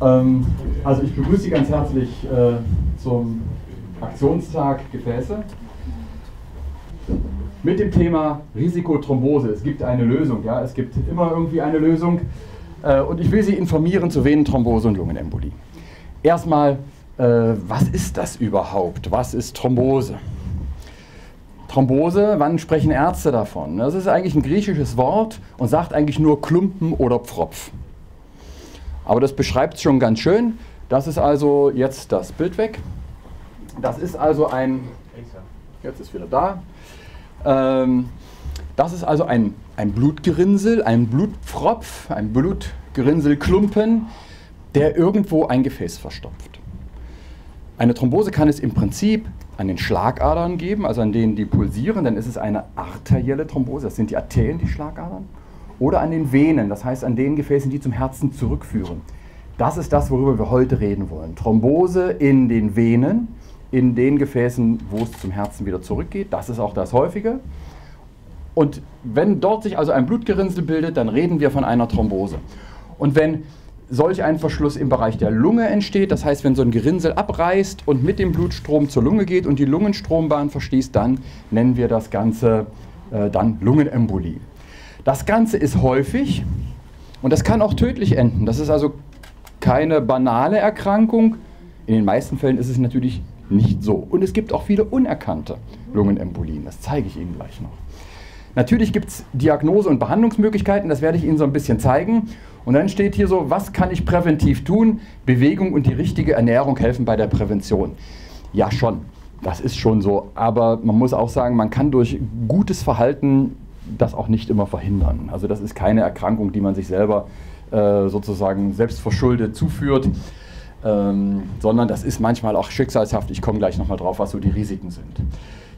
Ähm, also ich begrüße Sie ganz herzlich äh, zum Aktionstag Gefäße mit dem Thema Risikothrombose. Es gibt eine Lösung, ja, es gibt immer irgendwie eine Lösung. Äh, und ich will Sie informieren zu Venenthrombose und Lungenembolie. Erstmal, was ist das überhaupt? Was ist Thrombose? Thrombose, wann sprechen Ärzte davon? Das ist eigentlich ein griechisches Wort und sagt eigentlich nur Klumpen oder Pfropf. Aber das beschreibt es schon ganz schön. Das ist also jetzt das Bild weg. Das ist also ein, jetzt ist wieder da. Ähm, das ist also ein, ein Blutgerinnsel, ein Blutpfropf, ein Blutgerinnselklumpen, der irgendwo ein Gefäß verstopft. Eine Thrombose kann es im Prinzip an den Schlagadern geben, also an denen die pulsieren, dann ist es eine arterielle Thrombose, das sind die Arterien, die Schlagadern oder an den Venen, das heißt an den Gefäßen, die zum Herzen zurückführen. Das ist das, worüber wir heute reden wollen. Thrombose in den Venen, in den Gefäßen, wo es zum Herzen wieder zurückgeht. Das ist auch das Häufige. Und wenn dort sich also ein Blutgerinnsel bildet, dann reden wir von einer Thrombose. Und wenn solch ein Verschluss im Bereich der Lunge entsteht, das heißt, wenn so ein Gerinnsel abreißt und mit dem Blutstrom zur Lunge geht und die Lungenstrombahn verschließt, dann nennen wir das Ganze äh, dann Lungenembolie. Das Ganze ist häufig und das kann auch tödlich enden. Das ist also keine banale Erkrankung. In den meisten Fällen ist es natürlich nicht so. Und es gibt auch viele unerkannte Lungenembolien. Das zeige ich Ihnen gleich noch. Natürlich gibt es Diagnose- und Behandlungsmöglichkeiten, das werde ich Ihnen so ein bisschen zeigen. Und dann steht hier so, was kann ich präventiv tun? Bewegung und die richtige Ernährung helfen bei der Prävention. Ja, schon. Das ist schon so. Aber man muss auch sagen, man kann durch gutes Verhalten das auch nicht immer verhindern. Also das ist keine Erkrankung, die man sich selber äh, sozusagen selbst verschuldet zuführt, ähm, sondern das ist manchmal auch schicksalshaft. Ich komme gleich nochmal drauf, was so die Risiken sind.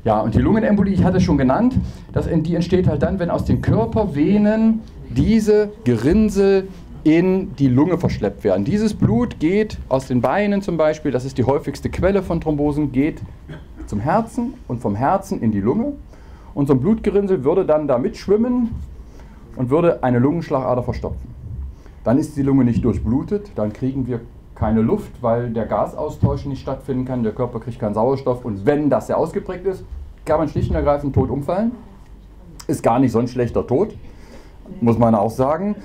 Ja, und die Lungenembolie, ich hatte es schon genannt, das, die entsteht halt dann, wenn aus den Körpervenen diese Gerinnsel in die Lunge verschleppt werden. Dieses Blut geht aus den Beinen zum Beispiel, das ist die häufigste Quelle von Thrombosen, geht zum Herzen und vom Herzen in die Lunge. Und so ein Blutgerinnsel würde dann da mitschwimmen und würde eine Lungenschlagader verstopfen. Dann ist die Lunge nicht durchblutet, dann kriegen wir keine Luft, weil der Gasaustausch nicht stattfinden kann, der Körper kriegt keinen Sauerstoff und wenn das sehr ausgeprägt ist, kann man schlicht und ergreifend tot umfallen. Ist gar nicht so ein schlechter Tod muss man auch sagen.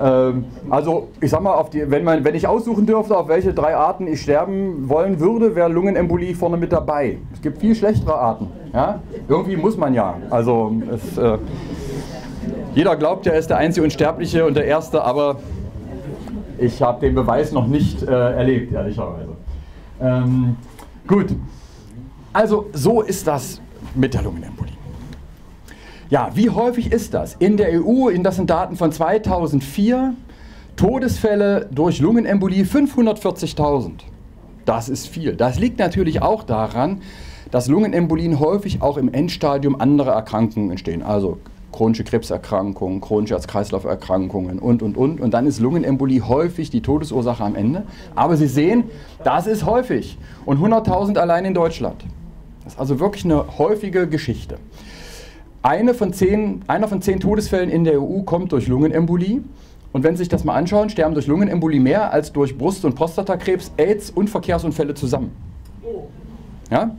Ähm, also ich sag mal, die, wenn, man, wenn ich aussuchen dürfte, auf welche drei Arten ich sterben wollen würde, wäre Lungenembolie vorne mit dabei. Es gibt viel schlechtere Arten. Ja? Irgendwie muss man ja. Also es, äh, jeder glaubt ja, er ist der einzige Unsterbliche und der Erste, aber ich habe den Beweis noch nicht äh, erlebt, ehrlicherweise. Ähm, gut, also so ist das mit der Lungenembolie. Ja, wie häufig ist das? In der EU, das sind Daten von 2004, Todesfälle durch Lungenembolie 540.000. Das ist viel. Das liegt natürlich auch daran, dass Lungenembolien häufig auch im Endstadium anderer Erkrankungen entstehen. Also chronische Krebserkrankungen, chronische Herz-Kreislauf-Erkrankungen und, und, und. Und dann ist Lungenembolie häufig die Todesursache am Ende. Aber Sie sehen, das ist häufig. Und 100.000 allein in Deutschland. Das ist also wirklich eine häufige Geschichte. Eine von zehn, einer von zehn Todesfällen in der EU kommt durch Lungenembolie. Und wenn Sie sich das mal anschauen, sterben durch Lungenembolie mehr als durch Brust- und Prostatakrebs, AIDS und Verkehrsunfälle zusammen. Ja?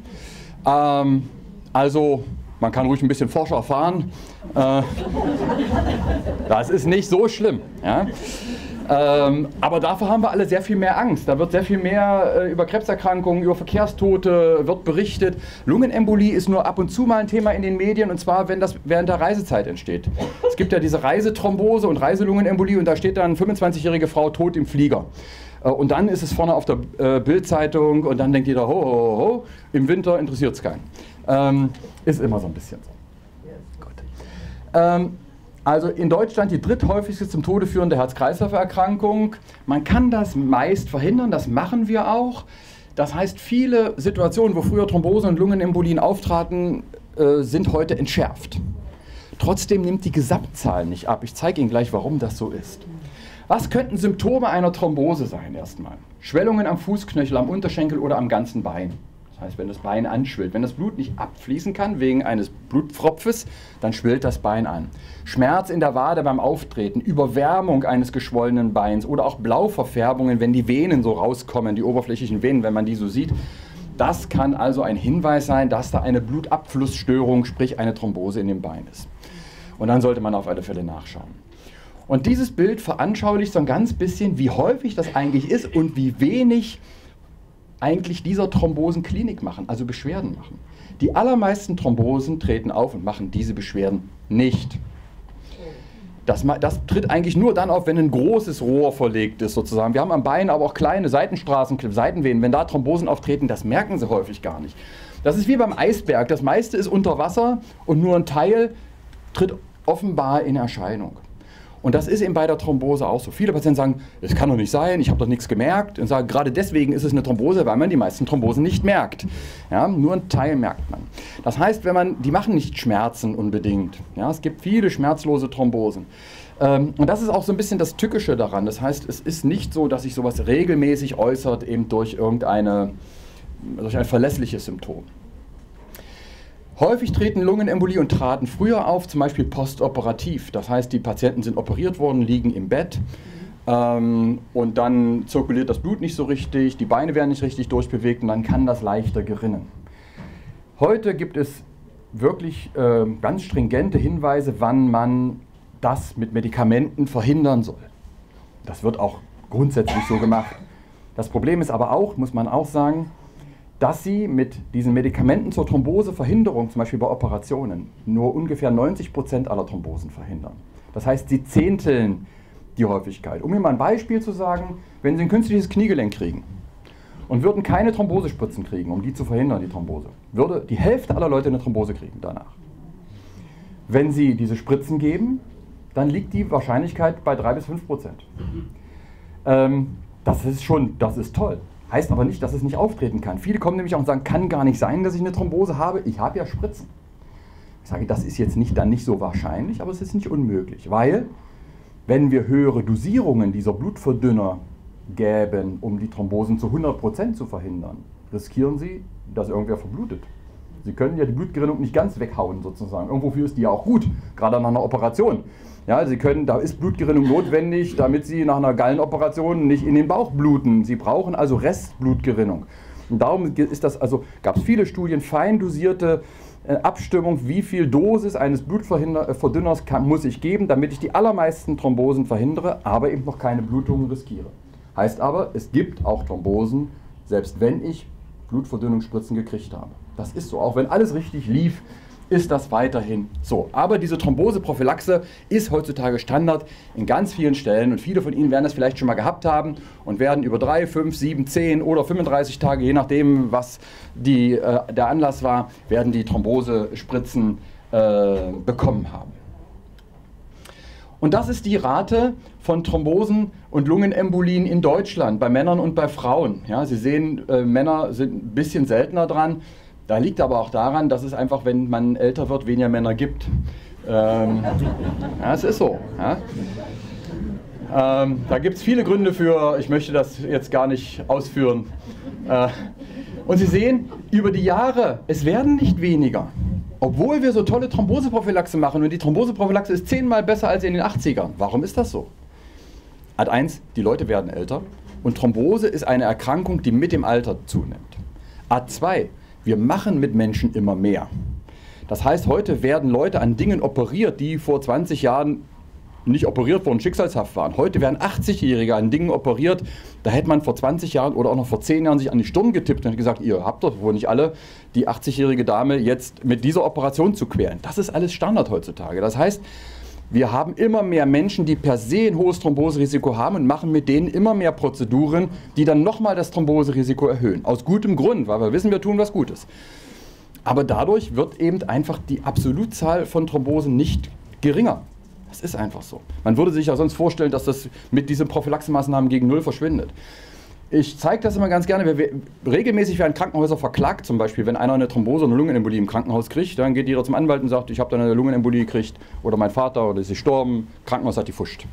Ähm, also man kann ruhig ein bisschen Forscher erfahren. Äh, das ist nicht so schlimm. Ja? Ähm, aber dafür haben wir alle sehr viel mehr Angst. Da wird sehr viel mehr äh, über Krebserkrankungen, über Verkehrstote wird berichtet. Lungenembolie ist nur ab und zu mal ein Thema in den Medien und zwar, wenn das während der Reisezeit entsteht. Es gibt ja diese Reisethrombose und Reiselungenembolie und da steht dann 25-jährige Frau tot im Flieger. Äh, und dann ist es vorne auf der äh, Bildzeitung und dann denkt jeder, ho, ho, ho, im Winter interessiert es keinen. Ähm, ist immer so ein bisschen so. Gut. Ähm, also in Deutschland die dritthäufigste zum Tode führende Herz-Kreislauf-Erkrankung. Man kann das meist verhindern, das machen wir auch. Das heißt, viele Situationen, wo früher Thrombosen und Lungenembolien auftraten, äh, sind heute entschärft. Trotzdem nimmt die Gesamtzahl nicht ab. Ich zeige Ihnen gleich, warum das so ist. Was könnten Symptome einer Thrombose sein erstmal? Schwellungen am Fußknöchel, am Unterschenkel oder am ganzen Bein. Das heißt, wenn das Bein anschwillt. Wenn das Blut nicht abfließen kann wegen eines Blutpfropfes, dann schwillt das Bein an. Schmerz in der Wade beim Auftreten, Überwärmung eines geschwollenen Beins oder auch Blauverfärbungen, wenn die Venen so rauskommen, die oberflächlichen Venen, wenn man die so sieht. Das kann also ein Hinweis sein, dass da eine Blutabflussstörung, sprich eine Thrombose in dem Bein ist. Und dann sollte man auf alle Fälle nachschauen. Und dieses Bild veranschaulicht so ein ganz bisschen, wie häufig das eigentlich ist und wie wenig eigentlich dieser Thrombosen Klinik machen, also Beschwerden machen. Die allermeisten Thrombosen treten auf und machen diese Beschwerden nicht. Das, das, tritt eigentlich nur dann auf, wenn ein großes Rohr verlegt ist, sozusagen. Wir haben am Bein aber auch kleine Seitenstraßen, Seitenvenen. Wenn da Thrombosen auftreten, das merken sie häufig gar nicht. Das ist wie beim Eisberg. Das meiste ist unter Wasser und nur ein Teil tritt offenbar in Erscheinung. Und das ist eben bei der Thrombose auch so. Viele Patienten sagen, es kann doch nicht sein, ich habe doch nichts gemerkt. Und sagen, gerade deswegen ist es eine Thrombose, weil man die meisten Thrombosen nicht merkt. Ja, nur ein Teil merkt man. Das heißt, wenn man, die machen nicht Schmerzen unbedingt. Ja, es gibt viele schmerzlose Thrombosen. Ähm, und das ist auch so ein bisschen das Tückische daran. Das heißt, es ist nicht so, dass sich sowas regelmäßig äußert, eben durch irgendeine, durch ein verlässliches Symptom. Häufig treten Lungenembolie und traten früher auf, zum Beispiel postoperativ. Das heißt, die Patienten sind operiert worden, liegen im Bett ähm, und dann zirkuliert das Blut nicht so richtig, die Beine werden nicht richtig durchbewegt und dann kann das leichter gerinnen. Heute gibt es wirklich äh, ganz stringente Hinweise, wann man das mit Medikamenten verhindern soll. Das wird auch grundsätzlich so gemacht. Das Problem ist aber auch, muss man auch sagen, dass sie mit diesen Medikamenten zur Thromboseverhinderung, zum Beispiel bei Operationen, nur ungefähr 90 Prozent aller Thrombosen verhindern. Das heißt, sie zehnteln die Häufigkeit. Um Ihnen mal ein Beispiel zu sagen, wenn Sie ein künstliches Kniegelenk kriegen und würden keine Thrombosespritzen kriegen, um die zu verhindern, die Thrombose, würde die Hälfte aller Leute eine Thrombose kriegen danach. Wenn Sie diese Spritzen geben, dann liegt die Wahrscheinlichkeit bei 3 bis 5 Prozent. Ähm, das ist schon, das ist toll. Heißt aber nicht, dass es nicht auftreten kann. Viele kommen nämlich auch und sagen, kann gar nicht sein, dass ich eine Thrombose habe. Ich habe ja Spritzen. Ich sage, das ist jetzt nicht, dann nicht so wahrscheinlich, aber es ist nicht unmöglich. Weil, wenn wir höhere Dosierungen dieser Blutverdünner gäben, um die Thrombosen zu 100% zu verhindern, riskieren Sie, dass irgendwer verblutet. Sie können ja die Blutgerinnung nicht ganz weghauen sozusagen. Irgendwofür ist die ja auch gut, gerade nach einer Operation. Ja, Sie können, da ist Blutgerinnung notwendig, damit Sie nach einer Gallenoperation nicht in den Bauch bluten. Sie brauchen also Restblutgerinnung. Und darum ist das, also gab es viele Studien, fein dosierte äh, Abstimmung, wie viel Dosis eines Blutverdünners kann, muss ich geben, damit ich die allermeisten Thrombosen verhindere, aber eben noch keine Blutungen riskiere. Heißt aber, es gibt auch Thrombosen, selbst wenn ich Blutverdünnungsspritzen gekriegt habe. Das ist so, auch wenn alles richtig lief, ist das weiterhin so. Aber diese Thromboseprophylaxe ist heutzutage Standard in ganz vielen Stellen und viele von Ihnen werden das vielleicht schon mal gehabt haben und werden über drei, fünf, sieben, zehn oder 35 Tage, je nachdem, was die, äh, der Anlass war, werden die Thrombosespritzen äh, bekommen haben. Und das ist die Rate von Thrombosen und Lungenembolien in Deutschland bei Männern und bei Frauen. Ja, Sie sehen, äh, Männer sind ein bisschen seltener dran. Da liegt aber auch daran, dass es einfach, wenn man älter wird, weniger Männer gibt. Ähm, ja, es ist so. Ja. Ähm, da gibt es viele Gründe für, ich möchte das jetzt gar nicht ausführen. Äh, und Sie sehen, über die Jahre, es werden nicht weniger. Obwohl wir so tolle Thromboseprophylaxe machen und die Thromboseprophylaxe ist zehnmal besser als in den 80ern. Warum ist das so? Ad 1, die Leute werden älter und Thrombose ist eine Erkrankung, die mit dem Alter zunimmt. Ad 2, wir machen mit Menschen immer mehr. Das heißt, heute werden Leute an Dingen operiert, die vor 20 Jahren nicht operiert wurden, schicksalshaft waren. Heute werden 80-Jährige an Dingen operiert, da hätte man vor 20 Jahren oder auch noch vor 10 Jahren sich an die Stirn getippt und gesagt, ihr habt doch wohl nicht alle die 80-jährige Dame jetzt mit dieser Operation zu quälen. Das ist alles Standard heutzutage. Das heißt, wir haben immer mehr Menschen, die per se ein hohes Thromboserisiko haben und machen mit denen immer mehr Prozeduren, die dann nochmal das Thromboserisiko erhöhen. Aus gutem Grund, weil wir wissen, wir tun was Gutes. Aber dadurch wird eben einfach die Absolutzahl von Thrombosen nicht geringer. Das ist einfach so. Man würde sich ja sonst vorstellen, dass das mit diesen Prophylaxemaßnahmen gegen Null verschwindet. Ich zeige das immer ganz gerne. Wir, regelmäßig werden Krankenhäuser verklagt, zum Beispiel, wenn einer eine Thrombose oder eine Lungenembolie im Krankenhaus kriegt, dann geht jeder zum Anwalt und sagt, ich habe da eine Lungenembolie gekriegt oder mein Vater oder ist gestorben, Krankenhaus hat die Fuscht.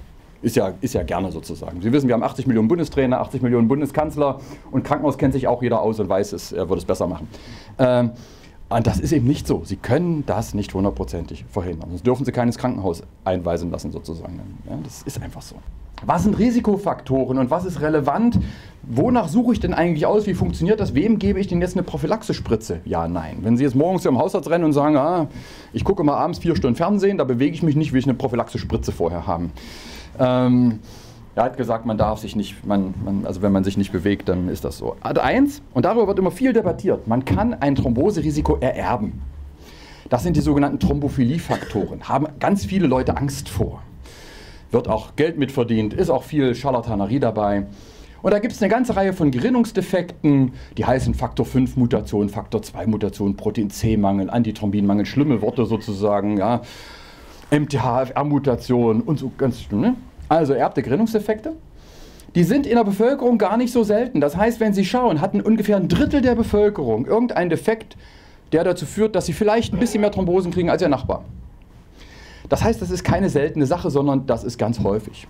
Ist ja, ist ja gerne sozusagen. Sie wissen, wir haben 80 Millionen Bundestrainer, 80 Millionen Bundeskanzler und Krankenhaus kennt sich auch jeder aus und weiß, es, er würde es besser machen. Ähm, und das ist eben nicht so. Sie können das nicht hundertprozentig verhindern. Sonst dürfen Sie keines Krankenhaus einweisen lassen, sozusagen. Ja, das ist einfach so. Was sind Risikofaktoren und was ist relevant? Wonach suche ich denn eigentlich aus? Wie funktioniert das? Wem gebe ich denn jetzt eine Prophylaxespritze? Ja, nein. Wenn Sie jetzt morgens zum Hausarzt rennen und sagen, ah, ich gucke mal abends vier Stunden Fernsehen, da bewege ich mich nicht, will ich eine Prophylaxespritze vorher haben. Ähm, er hat gesagt, man darf sich nicht, man, man, also wenn man sich nicht bewegt, dann ist das so. Ad eins, und darüber wird immer viel debattiert, man kann ein Thromboserisiko ererben. Das sind die sogenannten Thrombophilie-Faktoren. Haben ganz viele Leute Angst vor. Wird auch Geld mitverdient, ist auch viel Scharlatanerie dabei. Und da gibt es eine ganze Reihe von Gerinnungsdefekten, die heißen Faktor 5 Mutation, Faktor 2 Mutation, Protein C-Mangel, Antithrombinmangel, schlimme Worte sozusagen, ja. MTHFR-Mutation und so ganz. Ne? Also erbte Gerinnungseffekte. Die sind in der Bevölkerung gar nicht so selten. Das heißt, wenn Sie schauen, hatten ungefähr ein Drittel der Bevölkerung irgendeinen Defekt, der dazu führt, dass sie vielleicht ein bisschen mehr Thrombosen kriegen als ihr Nachbar. Das heißt, das ist keine seltene Sache, sondern das ist ganz häufig.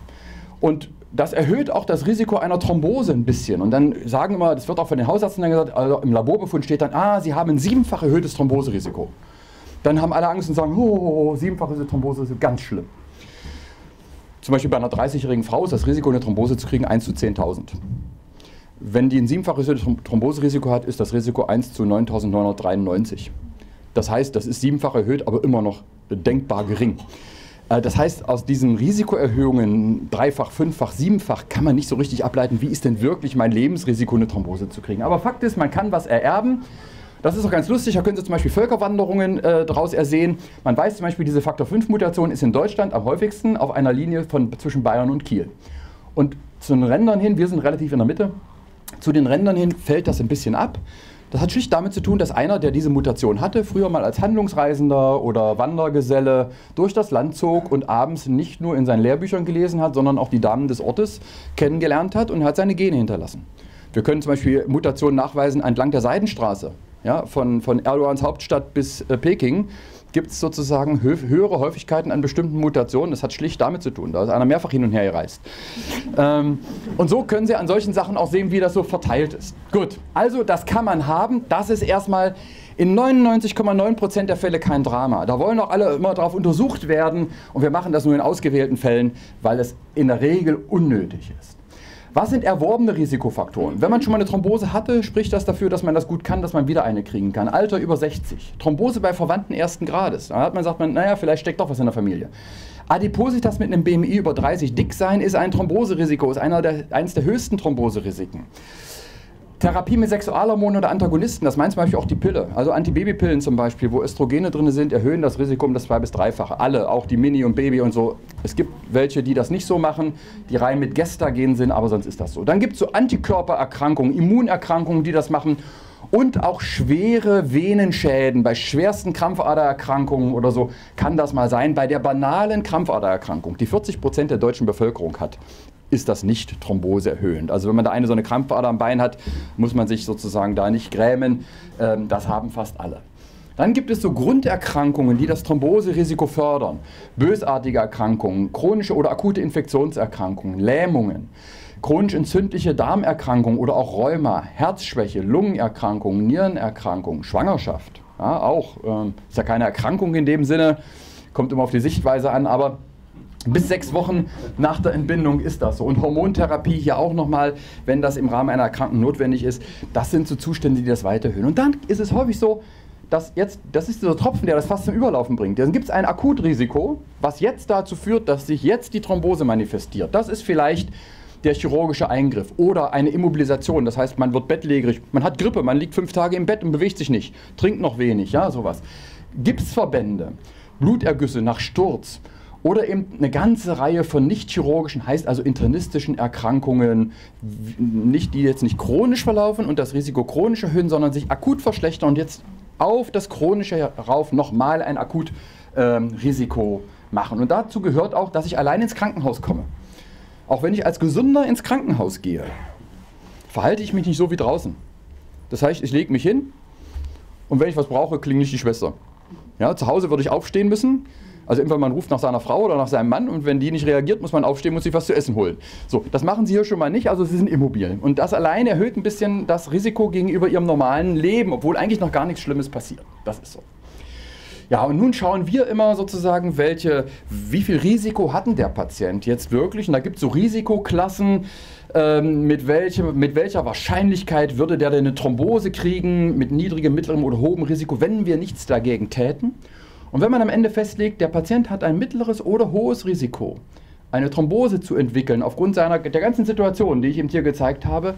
Und das erhöht auch das Risiko einer Thrombose ein bisschen. Und dann sagen immer, das wird auch von den Hausärzten dann gesagt, also im Laborbefund steht dann, ah, Sie haben ein siebenfach erhöhtes Thromboserisiko. Dann haben alle Angst und sagen, oh, oh, oh siebenfache Thrombose ist ganz schlimm. Zum Beispiel bei einer 30-jährigen Frau ist das Risiko, eine Thrombose zu kriegen, 1 zu 10.000. Wenn die ein siebenfaches Thromboserisiko hat, ist das Risiko 1 zu 9.993. Das heißt, das ist siebenfach erhöht, aber immer noch denkbar gering. Äh, das heißt, aus diesen Risikoerhöhungen, dreifach, fünffach, siebenfach, kann man nicht so richtig ableiten, wie ist denn wirklich mein Lebensrisiko, eine Thrombose zu kriegen. Aber Fakt ist, man kann was ererben. Das ist auch ganz lustig, da können Sie zum Beispiel Völkerwanderungen äh, daraus ersehen. Man weiß zum Beispiel, diese Faktor 5 Mutation ist in Deutschland am häufigsten auf einer Linie von, zwischen Bayern und Kiel. Und zu den Rändern hin, wir sind relativ in der Mitte, zu den Rändern hin fällt das ein bisschen ab. Das hat schlicht damit zu tun, dass einer, der diese Mutation hatte, früher mal als Handlungsreisender oder Wandergeselle durch das Land zog und abends nicht nur in seinen Lehrbüchern gelesen hat, sondern auch die Damen des Ortes kennengelernt hat und hat seine Gene hinterlassen. Wir können zum Beispiel Mutationen nachweisen entlang der Seidenstraße ja, von, von Erdogans Hauptstadt bis äh, Peking, gibt es sozusagen hö höhere Häufigkeiten an bestimmten Mutationen. Das hat schlicht damit zu tun, da ist einer mehrfach hin und her gereist. Ähm, und so können Sie an solchen Sachen auch sehen, wie das so verteilt ist. Gut, also das kann man haben. Das ist erstmal in 99,9% der Fälle kein Drama. Da wollen auch alle immer darauf untersucht werden und wir machen das nur in ausgewählten Fällen, weil es in der Regel unnötig ist. Was sind erworbene Risikofaktoren? Wenn man schon mal eine Thrombose hatte, spricht das dafür, dass man das gut kann, dass man wieder eine kriegen kann. Alter über 60. Thrombose bei Verwandten ersten Grades. Da hat man sagt man, naja, vielleicht steckt doch was in der Familie. Adipositas mit einem BMI über 30 dick sein ist ein Thromboserisiko, ist einer der, eines der höchsten Thromboserisiken. Therapie mit Sexualhormonen oder Antagonisten, das meint zum Beispiel auch die Pille. Also Antibabypillen zum Beispiel, wo Östrogene drin sind, erhöhen das Risiko um das zwei- bis dreifache. Alle, auch die Mini und Baby und so. Es gibt welche, die das nicht so machen, die rein mit Gestagen sind, aber sonst ist das so. Dann gibt es so Antikörpererkrankungen, Immunerkrankungen, die das machen. Und auch schwere Venenschäden, bei schwersten Krampfadererkrankungen oder so kann das mal sein. Bei der banalen Krampfadererkrankung, die 40 Prozent der deutschen Bevölkerung hat, ist das nicht thromboseerhöhend. Also wenn man da eine so eine Krampfader am Bein hat, muss man sich sozusagen da nicht grämen. Ähm, das haben fast alle. Dann gibt es so Grunderkrankungen, die das Thromboserisiko fördern. Bösartige Erkrankungen, chronische oder akute Infektionserkrankungen, Lähmungen, chronisch entzündliche Darmerkrankungen oder auch Rheuma, Herzschwäche, Lungenerkrankungen, Nierenerkrankungen, Schwangerschaft. Ja, auch ähm, ist ja keine Erkrankung in dem Sinne, kommt immer auf die Sichtweise an, aber bis sechs Wochen nach der Entbindung ist das so. Und Hormontherapie hier auch nochmal, wenn das im Rahmen einer Erkrankung notwendig ist. Das sind so Zustände, die das weiterhöhen. Und dann ist es häufig so, dass jetzt, das ist dieser Tropfen, der das fast zum Überlaufen bringt. Dann gibt es ein Akutrisiko, was jetzt dazu führt, dass sich jetzt die Thrombose manifestiert. Das ist vielleicht der chirurgische Eingriff oder eine Immobilisation. Das heißt, man wird bettlägerig, man hat Grippe, man liegt fünf Tage im Bett und bewegt sich nicht, trinkt noch wenig, ja, sowas. Gipsverbände, Blutergüsse nach Sturz oder eben eine ganze Reihe von nicht chirurgischen, heißt also internistischen Erkrankungen, nicht, die jetzt nicht chronisch verlaufen und das Risiko chronisch erhöhen, sondern sich akut verschlechtern und jetzt auf das Chronische herauf nochmal ein Akutrisiko ähm, machen. Und dazu gehört auch, dass ich allein ins Krankenhaus komme. Auch wenn ich als Gesunder ins Krankenhaus gehe, verhalte ich mich nicht so wie draußen. Das heißt, ich lege mich hin und wenn ich was brauche, klingelt die Schwester. Ja, zu Hause würde ich aufstehen müssen, Also entweder man ruft nach seiner Frau oder nach seinem Mann und wenn die nicht reagiert, muss man aufstehen und sich was zu essen holen. So, das machen sie hier schon mal nicht, also sie sind immobil. Und das allein erhöht ein bisschen das Risiko gegenüber ihrem normalen Leben, obwohl eigentlich noch gar nichts Schlimmes passiert. Das ist so. Ja, und nun schauen wir immer sozusagen, welche, wie viel Risiko hatten der Patient jetzt wirklich. Und da gibt es so Risikoklassen, ähm, mit, welchem, mit welcher Wahrscheinlichkeit würde der denn eine Thrombose kriegen, mit niedrigem, mittlerem oder hohem Risiko, wenn wir nichts dagegen täten. Und wenn man am Ende festlegt, der Patient hat ein mittleres oder hohes Risiko, eine Thrombose zu entwickeln, aufgrund seiner, der ganzen Situation, die ich ihm hier gezeigt habe,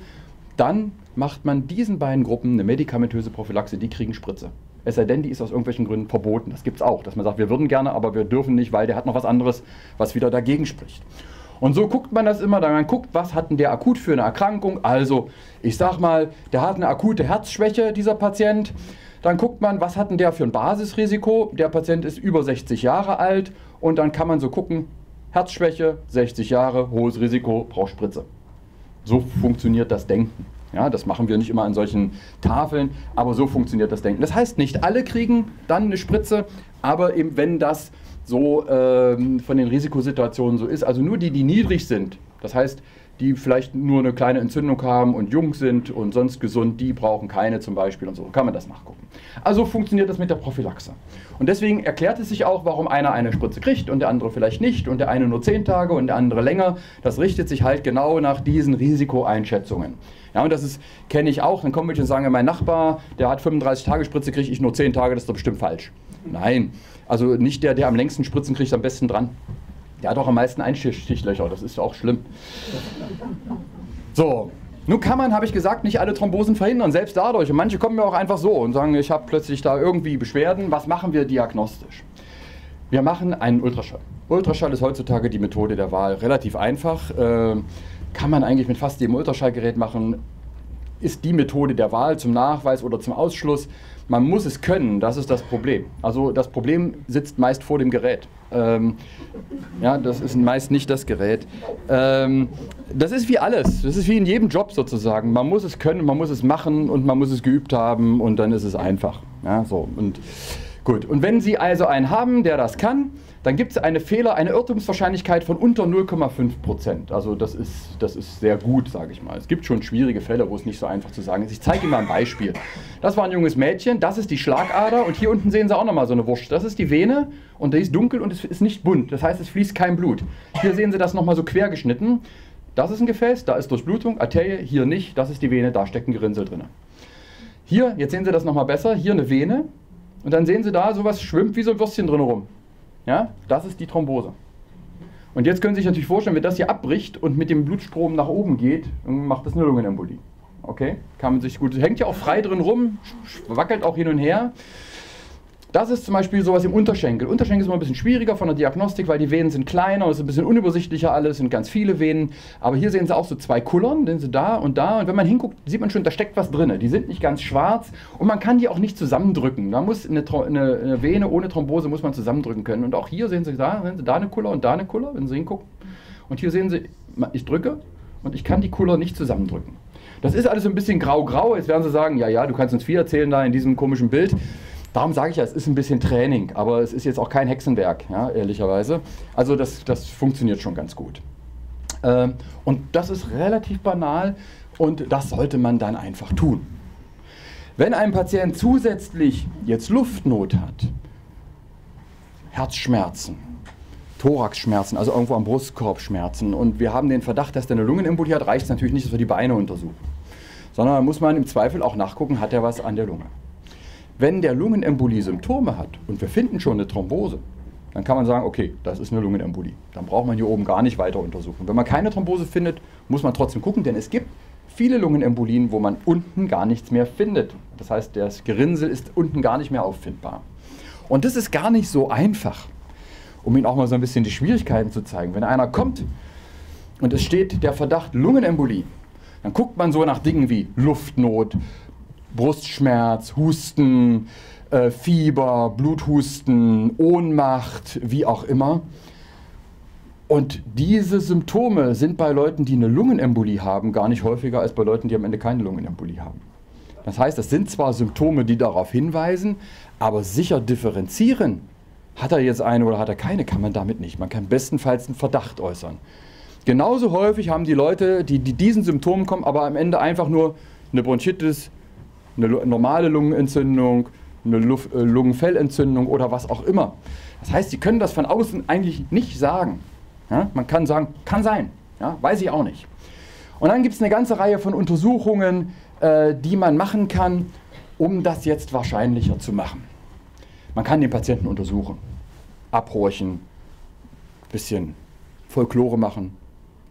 dann macht man diesen beiden Gruppen eine medikamentöse Prophylaxe, die kriegen Spritze. Es sei denn, die ist aus irgendwelchen Gründen verboten. Das gibt es auch, dass man sagt, wir würden gerne, aber wir dürfen nicht, weil der hat noch was anderes, was wieder dagegen spricht. Und so guckt man das immer, dann man guckt, was hat denn der akut für eine Erkrankung. Also, ich sag mal, der hat eine akute Herzschwäche, dieser Patient. Dann guckt man, was hat denn der für ein Basisrisiko. Der Patient ist über 60 Jahre alt und dann kann man so gucken, Herzschwäche, 60 Jahre, hohes Risiko, braucht Spritze. So funktioniert das Denken. Ja, das machen wir nicht immer an solchen Tafeln, aber so funktioniert das Denken. Das heißt, nicht alle kriegen dann eine Spritze, aber eben wenn das so ähm, von den Risikosituationen so ist, also nur die, die niedrig sind, das heißt, die vielleicht nur eine kleine Entzündung haben und jung sind und sonst gesund, die brauchen keine zum Beispiel und so. Kann man das nachgucken. Also funktioniert das mit der Prophylaxe. Und deswegen erklärt es sich auch, warum einer eine Spritze kriegt und der andere vielleicht nicht und der eine nur 10 Tage und der andere länger. Das richtet sich halt genau nach diesen Risikoeinschätzungen. Ja, und das kenne ich auch. Dann kommen welche und sagen, mein Nachbar, der hat 35 Tage Spritze, kriege ich nur 10 Tage, das ist doch bestimmt falsch. Nein, also nicht der, der am längsten Spritzen kriegt, am besten dran. Der hat auch am meisten Einstichlöcher, das ist auch schlimm. So, nun kann man, habe ich gesagt, nicht alle Thrombosen verhindern, selbst dadurch. Und manche kommen mir auch einfach so und sagen, ich habe plötzlich da irgendwie Beschwerden. Was machen wir diagnostisch? Wir machen einen Ultraschall. Ultraschall ist heutzutage die Methode der Wahl. Relativ einfach. Äh, kann man eigentlich mit fast jedem Ultraschallgerät machen. Ist die Methode der Wahl zum Nachweis oder zum Ausschluss. Man muss es können, das ist das Problem. Also das Problem sitzt meist vor dem Gerät. Ähm, ja, das ist meist nicht das Gerät. Ähm, das ist wie alles. Das ist wie in jedem Job sozusagen. Man muss es können, man muss es machen und man muss es geübt haben und dann ist es einfach. Ja, so. Und gut. Und wenn Sie also einen haben, der das kann, dann gibt es eine Fehler, eine Irrtumswahrscheinlichkeit von unter 0,5 Prozent. Also das ist, das ist sehr gut, sage ich mal. Es gibt schon schwierige Fälle, wo es nicht so einfach zu sagen ist. Ich zeige Ihnen mal ein Beispiel. Das war ein junges Mädchen, das ist die Schlagader und hier unten sehen Sie auch nochmal so eine Wurst. Das ist die Vene und die ist dunkel und es ist nicht bunt. Das heißt, es fließt kein Blut. Hier sehen Sie das nochmal so quer geschnitten. Das ist ein Gefäß, da ist Durchblutung, Arterie, hier nicht, das ist die Vene, da steckt ein Gerinnsel drin. Hier, jetzt sehen Sie das nochmal besser, hier eine Vene und dann sehen Sie da, sowas schwimmt wie so ein Würstchen drin rum. Ja, das ist die Thrombose. Und jetzt können Sie sich natürlich vorstellen, wenn das hier abbricht und mit dem Blutstrom nach oben geht, dann macht das eine Lungenembolie. Okay, kann man sich gut, hängt ja auch frei drin rum, wackelt auch hin und her. Das ist zum Beispiel sowas im Unterschenkel. Unterschenkel ist immer ein bisschen schwieriger von der Diagnostik, weil die Venen sind kleiner, es ist ein bisschen unübersichtlicher alles, sind ganz viele Venen. Aber hier sehen Sie auch so zwei Kullern, sehen Sie da und da. Und wenn man hinguckt, sieht man schon, da steckt was drin. Die sind nicht ganz schwarz und man kann die auch nicht zusammendrücken. Da muss eine, eine, eine Vene ohne Thrombose muss man zusammendrücken können. Und auch hier sehen Sie da, sehen Sie da eine Kuller und da eine Kuller, wenn Sie hingucken. Und hier sehen Sie, ich drücke und ich kann die Kuller nicht zusammendrücken. Das ist alles ein bisschen grau-grau. Jetzt werden Sie sagen, ja, ja, du kannst uns viel erzählen da in diesem komischen Bild. Darum sage ich ja, es ist ein bisschen Training, aber es ist jetzt auch kein Hexenwerk, ja, ehrlicherweise. Also das, das funktioniert schon ganz gut. Ähm, und das ist relativ banal und das sollte man dann einfach tun. Wenn ein Patient zusätzlich jetzt Luftnot hat, Herzschmerzen, Thoraxschmerzen, also irgendwo am Brustkorb Schmerzen und wir haben den Verdacht, dass der eine Lungenembolie hat, reicht es natürlich nicht, dass wir die Beine untersuchen. Sondern da muss man im Zweifel auch nachgucken, hat er was an der Lunge. Wenn der Lungenembolie Symptome hat und wir finden schon eine Thrombose, dann kann man sagen, okay, das ist eine Lungenembolie. Dann braucht man hier oben gar nicht weiter untersuchen. Wenn man keine Thrombose findet, muss man trotzdem gucken, denn es gibt viele Lungenembolien, wo man unten gar nichts mehr findet. Das heißt, das Gerinnsel ist unten gar nicht mehr auffindbar. Und das ist gar nicht so einfach, um Ihnen auch mal so ein bisschen die Schwierigkeiten zu zeigen. Wenn einer kommt und es steht der Verdacht Lungenembolie, dann guckt man so nach Dingen wie Luftnot, Brustschmerz, Husten, äh, Fieber, Bluthusten, Ohnmacht, wie auch immer. Und diese Symptome sind bei Leuten, die eine Lungenembolie haben, gar nicht häufiger als bei Leuten, die am Ende keine Lungenembolie haben. Das heißt, das sind zwar Symptome, die darauf hinweisen, aber sicher differenzieren hat er jetzt eine oder hat er keine, kann man damit nicht. Man kann bestenfalls einen Verdacht äußern. Genauso häufig haben die Leute, die, die diesen Symptomen kommen, aber am Ende einfach nur eine Bronchitis, eine normale Lungenentzündung, eine Luft, äh, Lungenfellentzündung oder was auch immer. Das heißt, sie können das von außen eigentlich nicht sagen. Ja? Man kann sagen, kann sein, ja? weiß ich auch nicht. Und dann gibt es eine ganze Reihe von Untersuchungen, äh, die man machen kann, um das jetzt wahrscheinlicher zu machen. Man kann den Patienten untersuchen, abhorchen, bisschen Folklore machen.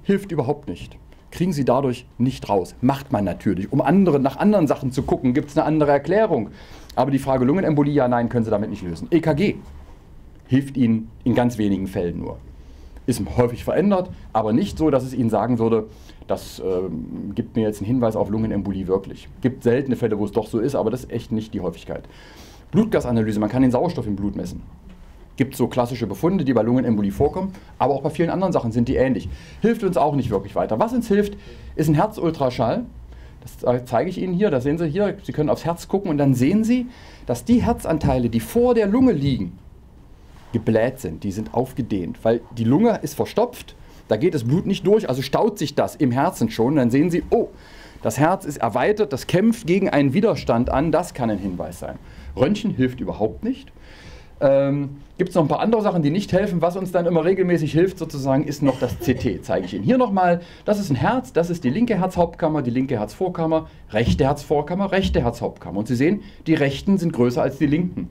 Hilft überhaupt nicht. Kriegen Sie dadurch nicht raus. Macht man natürlich. Um andere, nach anderen Sachen zu gucken, gibt es eine andere Erklärung. Aber die Frage Lungenembolie, ja, nein, können Sie damit nicht lösen. EKG hilft Ihnen in ganz wenigen Fällen nur. Ist häufig verändert, aber nicht so, dass es Ihnen sagen würde, das äh, gibt mir jetzt einen Hinweis auf Lungenembolie wirklich. Gibt seltene Fälle, wo es doch so ist, aber das ist echt nicht die Häufigkeit. Blutgasanalyse, man kann den Sauerstoff im Blut messen. Gibt so klassische Befunde, die bei Lungenembolie vorkommen, aber auch bei vielen anderen Sachen sind die ähnlich. Hilft uns auch nicht wirklich weiter. Was uns hilft, ist ein Herzultraschall. Das zeige ich Ihnen hier. Da sehen Sie hier, Sie können aufs Herz gucken und dann sehen Sie, dass die Herzanteile, die vor der Lunge liegen, gebläht sind. Die sind aufgedehnt, weil die Lunge ist verstopft. Da geht das Blut nicht durch, also staut sich das im Herzen schon. Dann sehen Sie, oh, das Herz ist erweitert, das kämpft gegen einen Widerstand an. Das kann ein Hinweis sein. Röntgen hilft überhaupt nicht. Ähm, Gibt es noch ein paar andere Sachen, die nicht helfen? Was uns dann immer regelmäßig hilft, sozusagen, ist noch das CT. Zeige ich Ihnen hier nochmal. Das ist ein Herz, das ist die linke Herzhauptkammer, die linke Herzvorkammer, rechte Herzvorkammer, rechte Herzhauptkammer. Und Sie sehen, die rechten sind größer als die linken.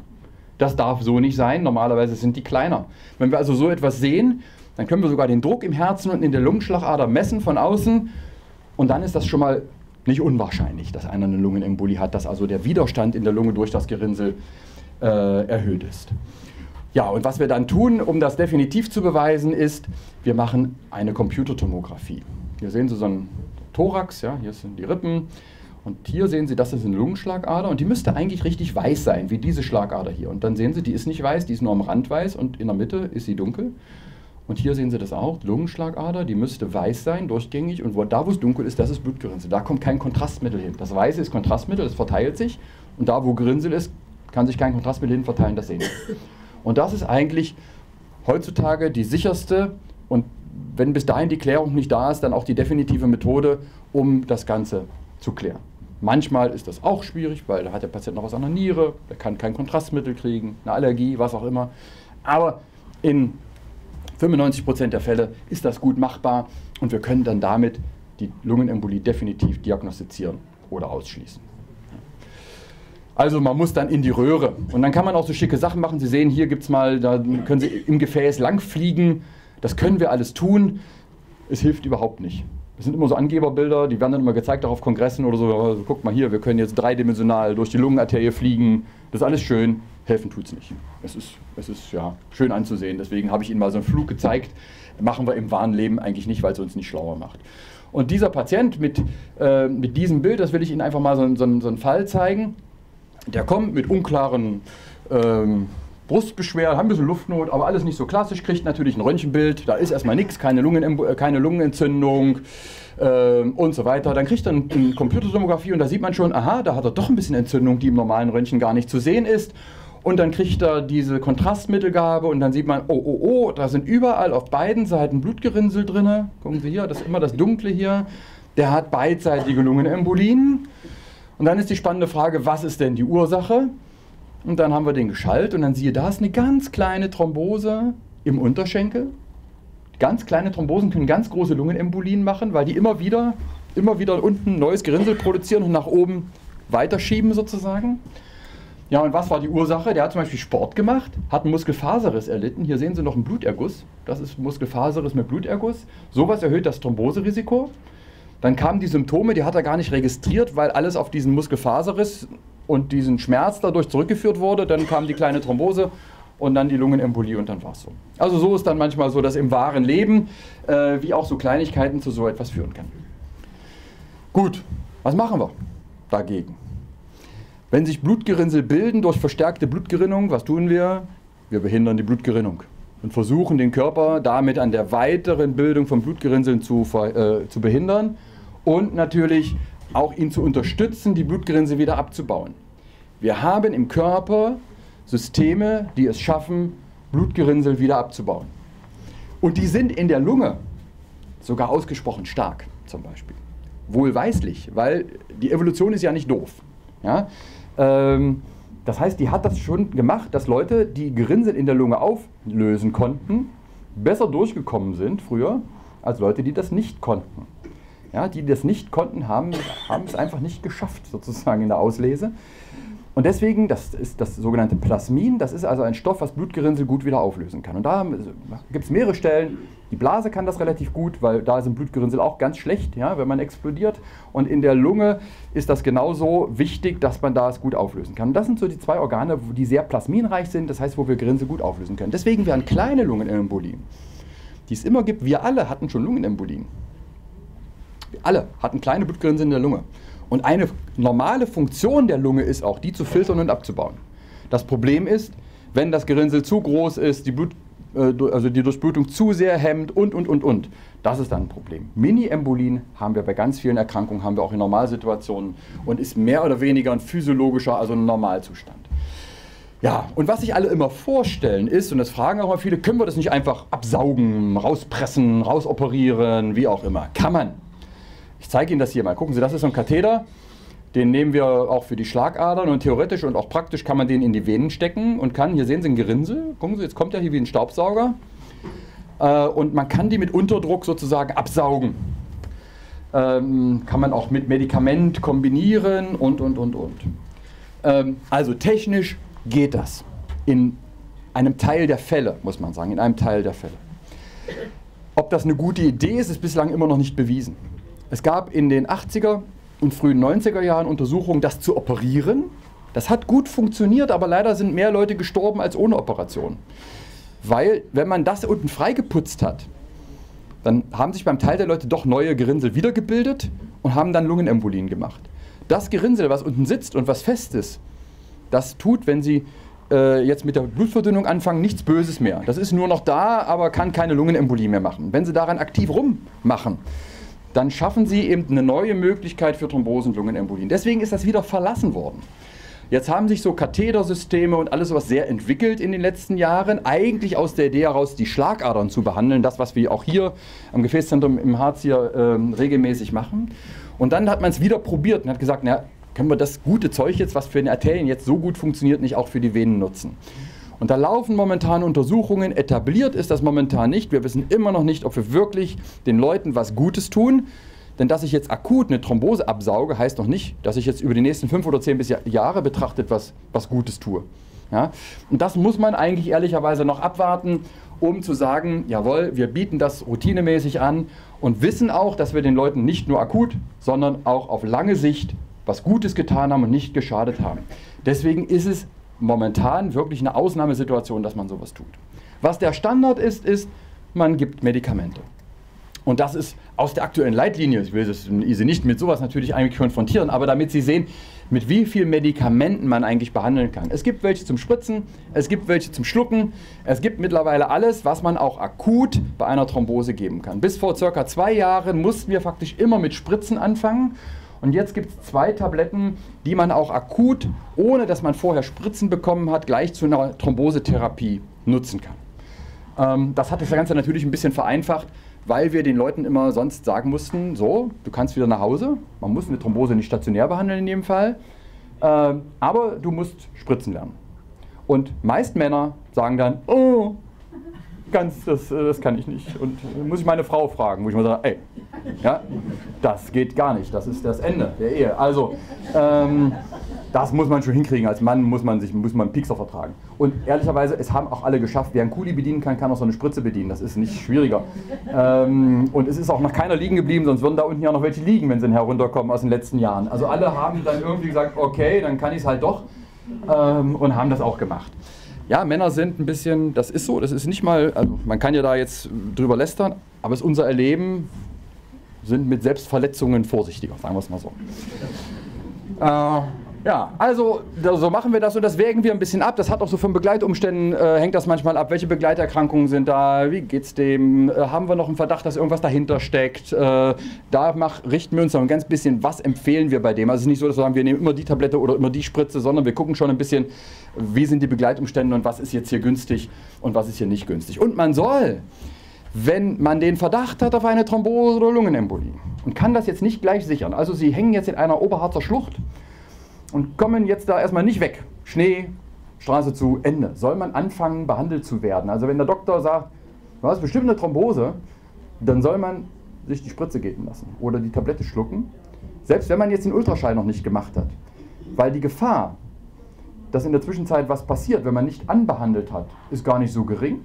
Das darf so nicht sein. Normalerweise sind die kleiner. Wenn wir also so etwas sehen, dann können wir sogar den Druck im Herzen und in der Lungenschlagader messen von außen. Und dann ist das schon mal nicht unwahrscheinlich, dass einer eine Lungenembolie hat, dass also der Widerstand in der Lunge durch das Gerinnsel erhöht ist. Ja, und was wir dann tun, um das definitiv zu beweisen, ist, wir machen eine Computertomographie. Hier sehen Sie so einen Thorax, ja, hier sind die Rippen. Und hier sehen Sie, das ist eine Lungenschlagader und die müsste eigentlich richtig weiß sein, wie diese Schlagader hier. Und dann sehen Sie, die ist nicht weiß, die ist nur am Rand weiß und in der Mitte ist sie dunkel. Und hier sehen Sie das auch, Lungenschlagader, die müsste weiß sein, durchgängig. Und wo, da, wo es dunkel ist, das ist Blutgerinnsel. Da kommt kein Kontrastmittel hin. Das Weiße ist Kontrastmittel, das verteilt sich. Und da, wo Gerinnsel ist, kann sich kein Kontrastmittel hin verteilen, das sehen Sie. Und das ist eigentlich heutzutage die sicherste und wenn bis dahin die Klärung nicht da ist, dann auch die definitive Methode, um das Ganze zu klären. Manchmal ist das auch schwierig, weil da hat der Patient noch was an der Niere, der kann kein Kontrastmittel kriegen, eine Allergie, was auch immer. Aber in 95% der Fälle ist das gut machbar und wir können dann damit die Lungenembolie definitiv diagnostizieren oder ausschließen. Also man muss dann in die Röhre. Und dann kann man auch so schicke Sachen machen. Sie sehen, hier gibt es mal, da können Sie im Gefäß langfliegen. Das können wir alles tun. Es hilft überhaupt nicht. Das sind immer so Angeberbilder, die werden dann immer gezeigt, auch auf Kongressen oder so. Also, guck mal hier, wir können jetzt dreidimensional durch die Lungenarterie fliegen. Das ist alles schön. Helfen tut es nicht. Es ist, es ist ja schön anzusehen. Deswegen habe ich Ihnen mal so einen Flug gezeigt. Machen wir im wahren Leben eigentlich nicht, weil es uns nicht schlauer macht. Und dieser Patient mit, äh, mit diesem Bild, das will ich Ihnen einfach mal so, so, so einen Fall zeigen. Der kommt mit unklaren ähm, Brustbeschwerden, hat ein bisschen Luftnot, aber alles nicht so klassisch, kriegt natürlich ein Röntgenbild, da ist erstmal nichts, keine, Lungen, äh, keine Lungenentzündung ähm, und so weiter. Dann kriegt er eine, eine Computertomographie und da sieht man schon, aha, da hat er doch ein bisschen Entzündung, die im normalen Röntgen gar nicht zu sehen ist. Und dann kriegt er diese Kontrastmittelgabe und dann sieht man, oh, oh, oh, da sind überall auf beiden Seiten Blutgerinnsel drin. Gucken Sie hier, das ist immer das Dunkle hier. Der hat beidseitige Lungenembolien. Und dann ist die spannende Frage, was ist denn die Ursache? Und dann haben wir den geschaltet und dann siehe da ist eine ganz kleine Thrombose im Unterschenkel. Ganz kleine Thrombosen können ganz große Lungenembolien machen, weil die immer wieder, immer wieder unten neues Gerinnsel produzieren und nach oben weiterschieben sozusagen. Ja, und was war die Ursache? Der hat zum Beispiel Sport gemacht, hat einen Muskelfaserriss erlitten. Hier sehen Sie noch einen Bluterguss. Das ist Muskelfaserriss mit Bluterguss. Sowas erhöht das Thromboserisiko. Dann kamen die Symptome, die hat er gar nicht registriert, weil alles auf diesen Muskelfaserriss und diesen Schmerz dadurch zurückgeführt wurde. Dann kam die kleine Thrombose und dann die Lungenembolie und dann war es so. Also so ist dann manchmal so, dass im wahren Leben, äh, wie auch so Kleinigkeiten zu so etwas führen kann. Gut, was machen wir dagegen? Wenn sich Blutgerinnsel bilden durch verstärkte Blutgerinnung, was tun wir? Wir behindern die Blutgerinnung und versuchen den Körper damit an der weiteren Bildung von Blutgerinnseln zu, äh, zu behindern und natürlich auch ihn zu unterstützen, die Blutgerinnsel wieder abzubauen. Wir haben im Körper Systeme, die es schaffen, Blutgerinnsel wieder abzubauen. Und die sind in der Lunge sogar ausgesprochen stark, zum Beispiel. Wohlweislich, weil die Evolution ist ja nicht doof. Ja? Ähm, das heißt, die hat das schon gemacht, dass Leute, die Gerinnsel in der Lunge auflösen konnten, besser durchgekommen sind früher, als Leute, die das nicht konnten. Ja, die das nicht konnten, haben, haben es einfach nicht geschafft, sozusagen in der Auslese. Und deswegen, das ist das sogenannte Plasmin, das ist also ein Stoff, was Blutgerinnsel gut wieder auflösen kann. Und da gibt es mehrere Stellen. Die Blase kann das relativ gut, weil da im Blutgerinnsel auch ganz schlecht, ja, wenn man explodiert. Und in der Lunge ist das genauso wichtig, dass man da es gut auflösen kann. Und das sind so die zwei Organe, die sehr plasminreich sind, das heißt, wo wir Gerinnsel gut auflösen können. Deswegen werden kleine Lungenembolien, die es immer gibt, wir alle hatten schon Lungenembolien. Alle hatten kleine Blutgerinnsel in der Lunge. Und eine normale Funktion der Lunge ist auch, die zu filtern und abzubauen. Das Problem ist, wenn das Gerinnsel zu groß ist, die, Blut, äh, also die Durchblutung zu sehr hemmt und, und, und, und. Das ist dann ein Problem. Mini-Embolien haben wir bei ganz vielen Erkrankungen, haben wir auch in Normalsituationen und ist mehr oder weniger ein physiologischer, also ein Normalzustand. Ja, und was sich alle immer vorstellen ist, und das fragen auch mal viele, können wir das nicht einfach absaugen, rauspressen, rausoperieren, wie auch immer? Kann man. Ich zeige Ihnen das hier mal. Gucken Sie, das ist so ein Katheter. Den nehmen wir auch für die Schlagadern und theoretisch und auch praktisch kann man den in die Venen stecken und kann, hier sehen Sie ein Gerinnsel, gucken Sie, jetzt kommt er hier wie ein Staubsauger äh, und man kann die mit Unterdruck sozusagen absaugen. Ähm, kann man auch mit Medikament kombinieren und, und, und, und. Ähm, also technisch geht das in einem Teil der Fälle, muss man sagen, in einem Teil der Fälle. Ob das eine gute Idee ist, ist bislang immer noch nicht bewiesen. Es gab in den 80er und frühen 90er Jahren Untersuchungen, das zu operieren. Das hat gut funktioniert, aber leider sind mehr Leute gestorben als ohne Operation. Weil, wenn man das unten freigeputzt hat, dann haben sich beim Teil der Leute doch neue Gerinnsel wiedergebildet und haben dann Lungenembolien gemacht. Das Gerinnsel, was unten sitzt und was fest ist, das tut, wenn Sie äh, jetzt mit der Blutverdünnung anfangen, nichts Böses mehr. Das ist nur noch da, aber kann keine Lungenembolie mehr machen. Wenn Sie daran aktiv rummachen, dann schaffen sie eben eine neue Möglichkeit für Thrombosen und Lungenembolien. Deswegen ist das wieder verlassen worden. Jetzt haben sich so Kathetersysteme und alles sowas sehr entwickelt in den letzten Jahren, eigentlich aus der Idee heraus, die Schlagadern zu behandeln, das, was wir auch hier am Gefäßzentrum im Harz hier äh, regelmäßig machen. Und dann hat man es wieder probiert und hat gesagt, na, können wir das gute Zeug jetzt, was für den Arterien jetzt so gut funktioniert, nicht auch für die Venen nutzen. Und da laufen momentan Untersuchungen, etabliert ist das momentan nicht. Wir wissen immer noch nicht, ob wir wirklich den Leuten was Gutes tun. Denn dass ich jetzt akut eine Thrombose absauge, heißt noch nicht, dass ich jetzt über die nächsten fünf oder zehn bis Jahre betrachtet was, was Gutes tue. Ja? Und das muss man eigentlich ehrlicherweise noch abwarten, um zu sagen, jawohl, wir bieten das routinemäßig an und wissen auch, dass wir den Leuten nicht nur akut, sondern auch auf lange Sicht was Gutes getan haben und nicht geschadet haben. Deswegen ist es momentan wirklich eine Ausnahmesituation, dass man sowas tut. Was der Standard ist, ist, man gibt Medikamente. Und das ist aus der aktuellen Leitlinie, ich will Sie nicht mit sowas natürlich eigentlich konfrontieren, aber damit Sie sehen, mit wie vielen Medikamenten man eigentlich behandeln kann. Es gibt welche zum Spritzen, es gibt welche zum Schlucken, es gibt mittlerweile alles, was man auch akut bei einer Thrombose geben kann. Bis vor circa zwei Jahren mussten wir faktisch immer mit Spritzen anfangen und jetzt gibt es zwei Tabletten, die man auch akut, ohne dass man vorher Spritzen bekommen hat, gleich zu einer Thrombosetherapie nutzen kann. Ähm, das hat das Ganze natürlich ein bisschen vereinfacht, weil wir den Leuten immer sonst sagen mussten, so, du kannst wieder nach Hause, man muss eine Thrombose nicht stationär behandeln in dem Fall, äh, aber du musst spritzen lernen. Und meist Männer sagen dann, oh, ganz, das, äh, das kann ich nicht. Und muss ich meine Frau fragen, wo ich mal sage, ey, ja, das geht gar nicht, das ist das Ende der Ehe. Also, ähm, das muss man schon hinkriegen. Als Mann muss man sich muss man Piekser vertragen. Und ehrlicherweise, es haben auch alle geschafft. Wer einen Kuli bedienen kann, kann auch so eine Spritze bedienen. Das ist nicht schwieriger. Ähm, und es ist auch noch keiner liegen geblieben, sonst würden da unten ja noch welche liegen, wenn sie herunterkommen aus den letzten Jahren. Also alle haben dann irgendwie gesagt, okay, dann kann ich es halt doch. Ähm, und haben das auch gemacht ja, Männer sind ein bisschen, das ist so, das ist nicht mal, also man kann ja da jetzt drüber lästern, aber es ist unser Erleben, sind mit Selbstverletzungen vorsichtiger, sagen wir es mal so. Äh, Ja, also so machen wir das und das wägen wir ein bisschen ab. Das hat auch so von Begleitumständen, äh, hängt das manchmal ab. Welche Begleiterkrankungen sind da? Wie geht's dem? Äh, haben wir noch einen Verdacht, dass irgendwas dahinter steckt? Äh, da mach, richten wir uns noch ein ganz bisschen, was empfehlen wir bei dem? Also es ist nicht so, dass wir sagen, wir nehmen immer die Tablette oder immer die Spritze, sondern wir gucken schon ein bisschen, wie sind die Begleitumstände und was ist jetzt hier günstig und was ist hier nicht günstig. Und man soll, wenn man den Verdacht hat auf eine Thrombose oder Lungenembolie und kann das jetzt nicht gleich sichern. Also Sie hängen jetzt in einer Oberharzer Schlucht und kommen jetzt da erstmal nicht weg. Schnee, Straße zu, Ende. Soll man anfangen, behandelt zu werden? Also wenn der Doktor sagt, du hast bestimmt eine Thrombose, dann soll man sich die Spritze geben lassen oder die Tablette schlucken, selbst wenn man jetzt den Ultraschall noch nicht gemacht hat. Weil die Gefahr, dass in der Zwischenzeit was passiert, wenn man nicht anbehandelt hat, ist gar nicht so gering.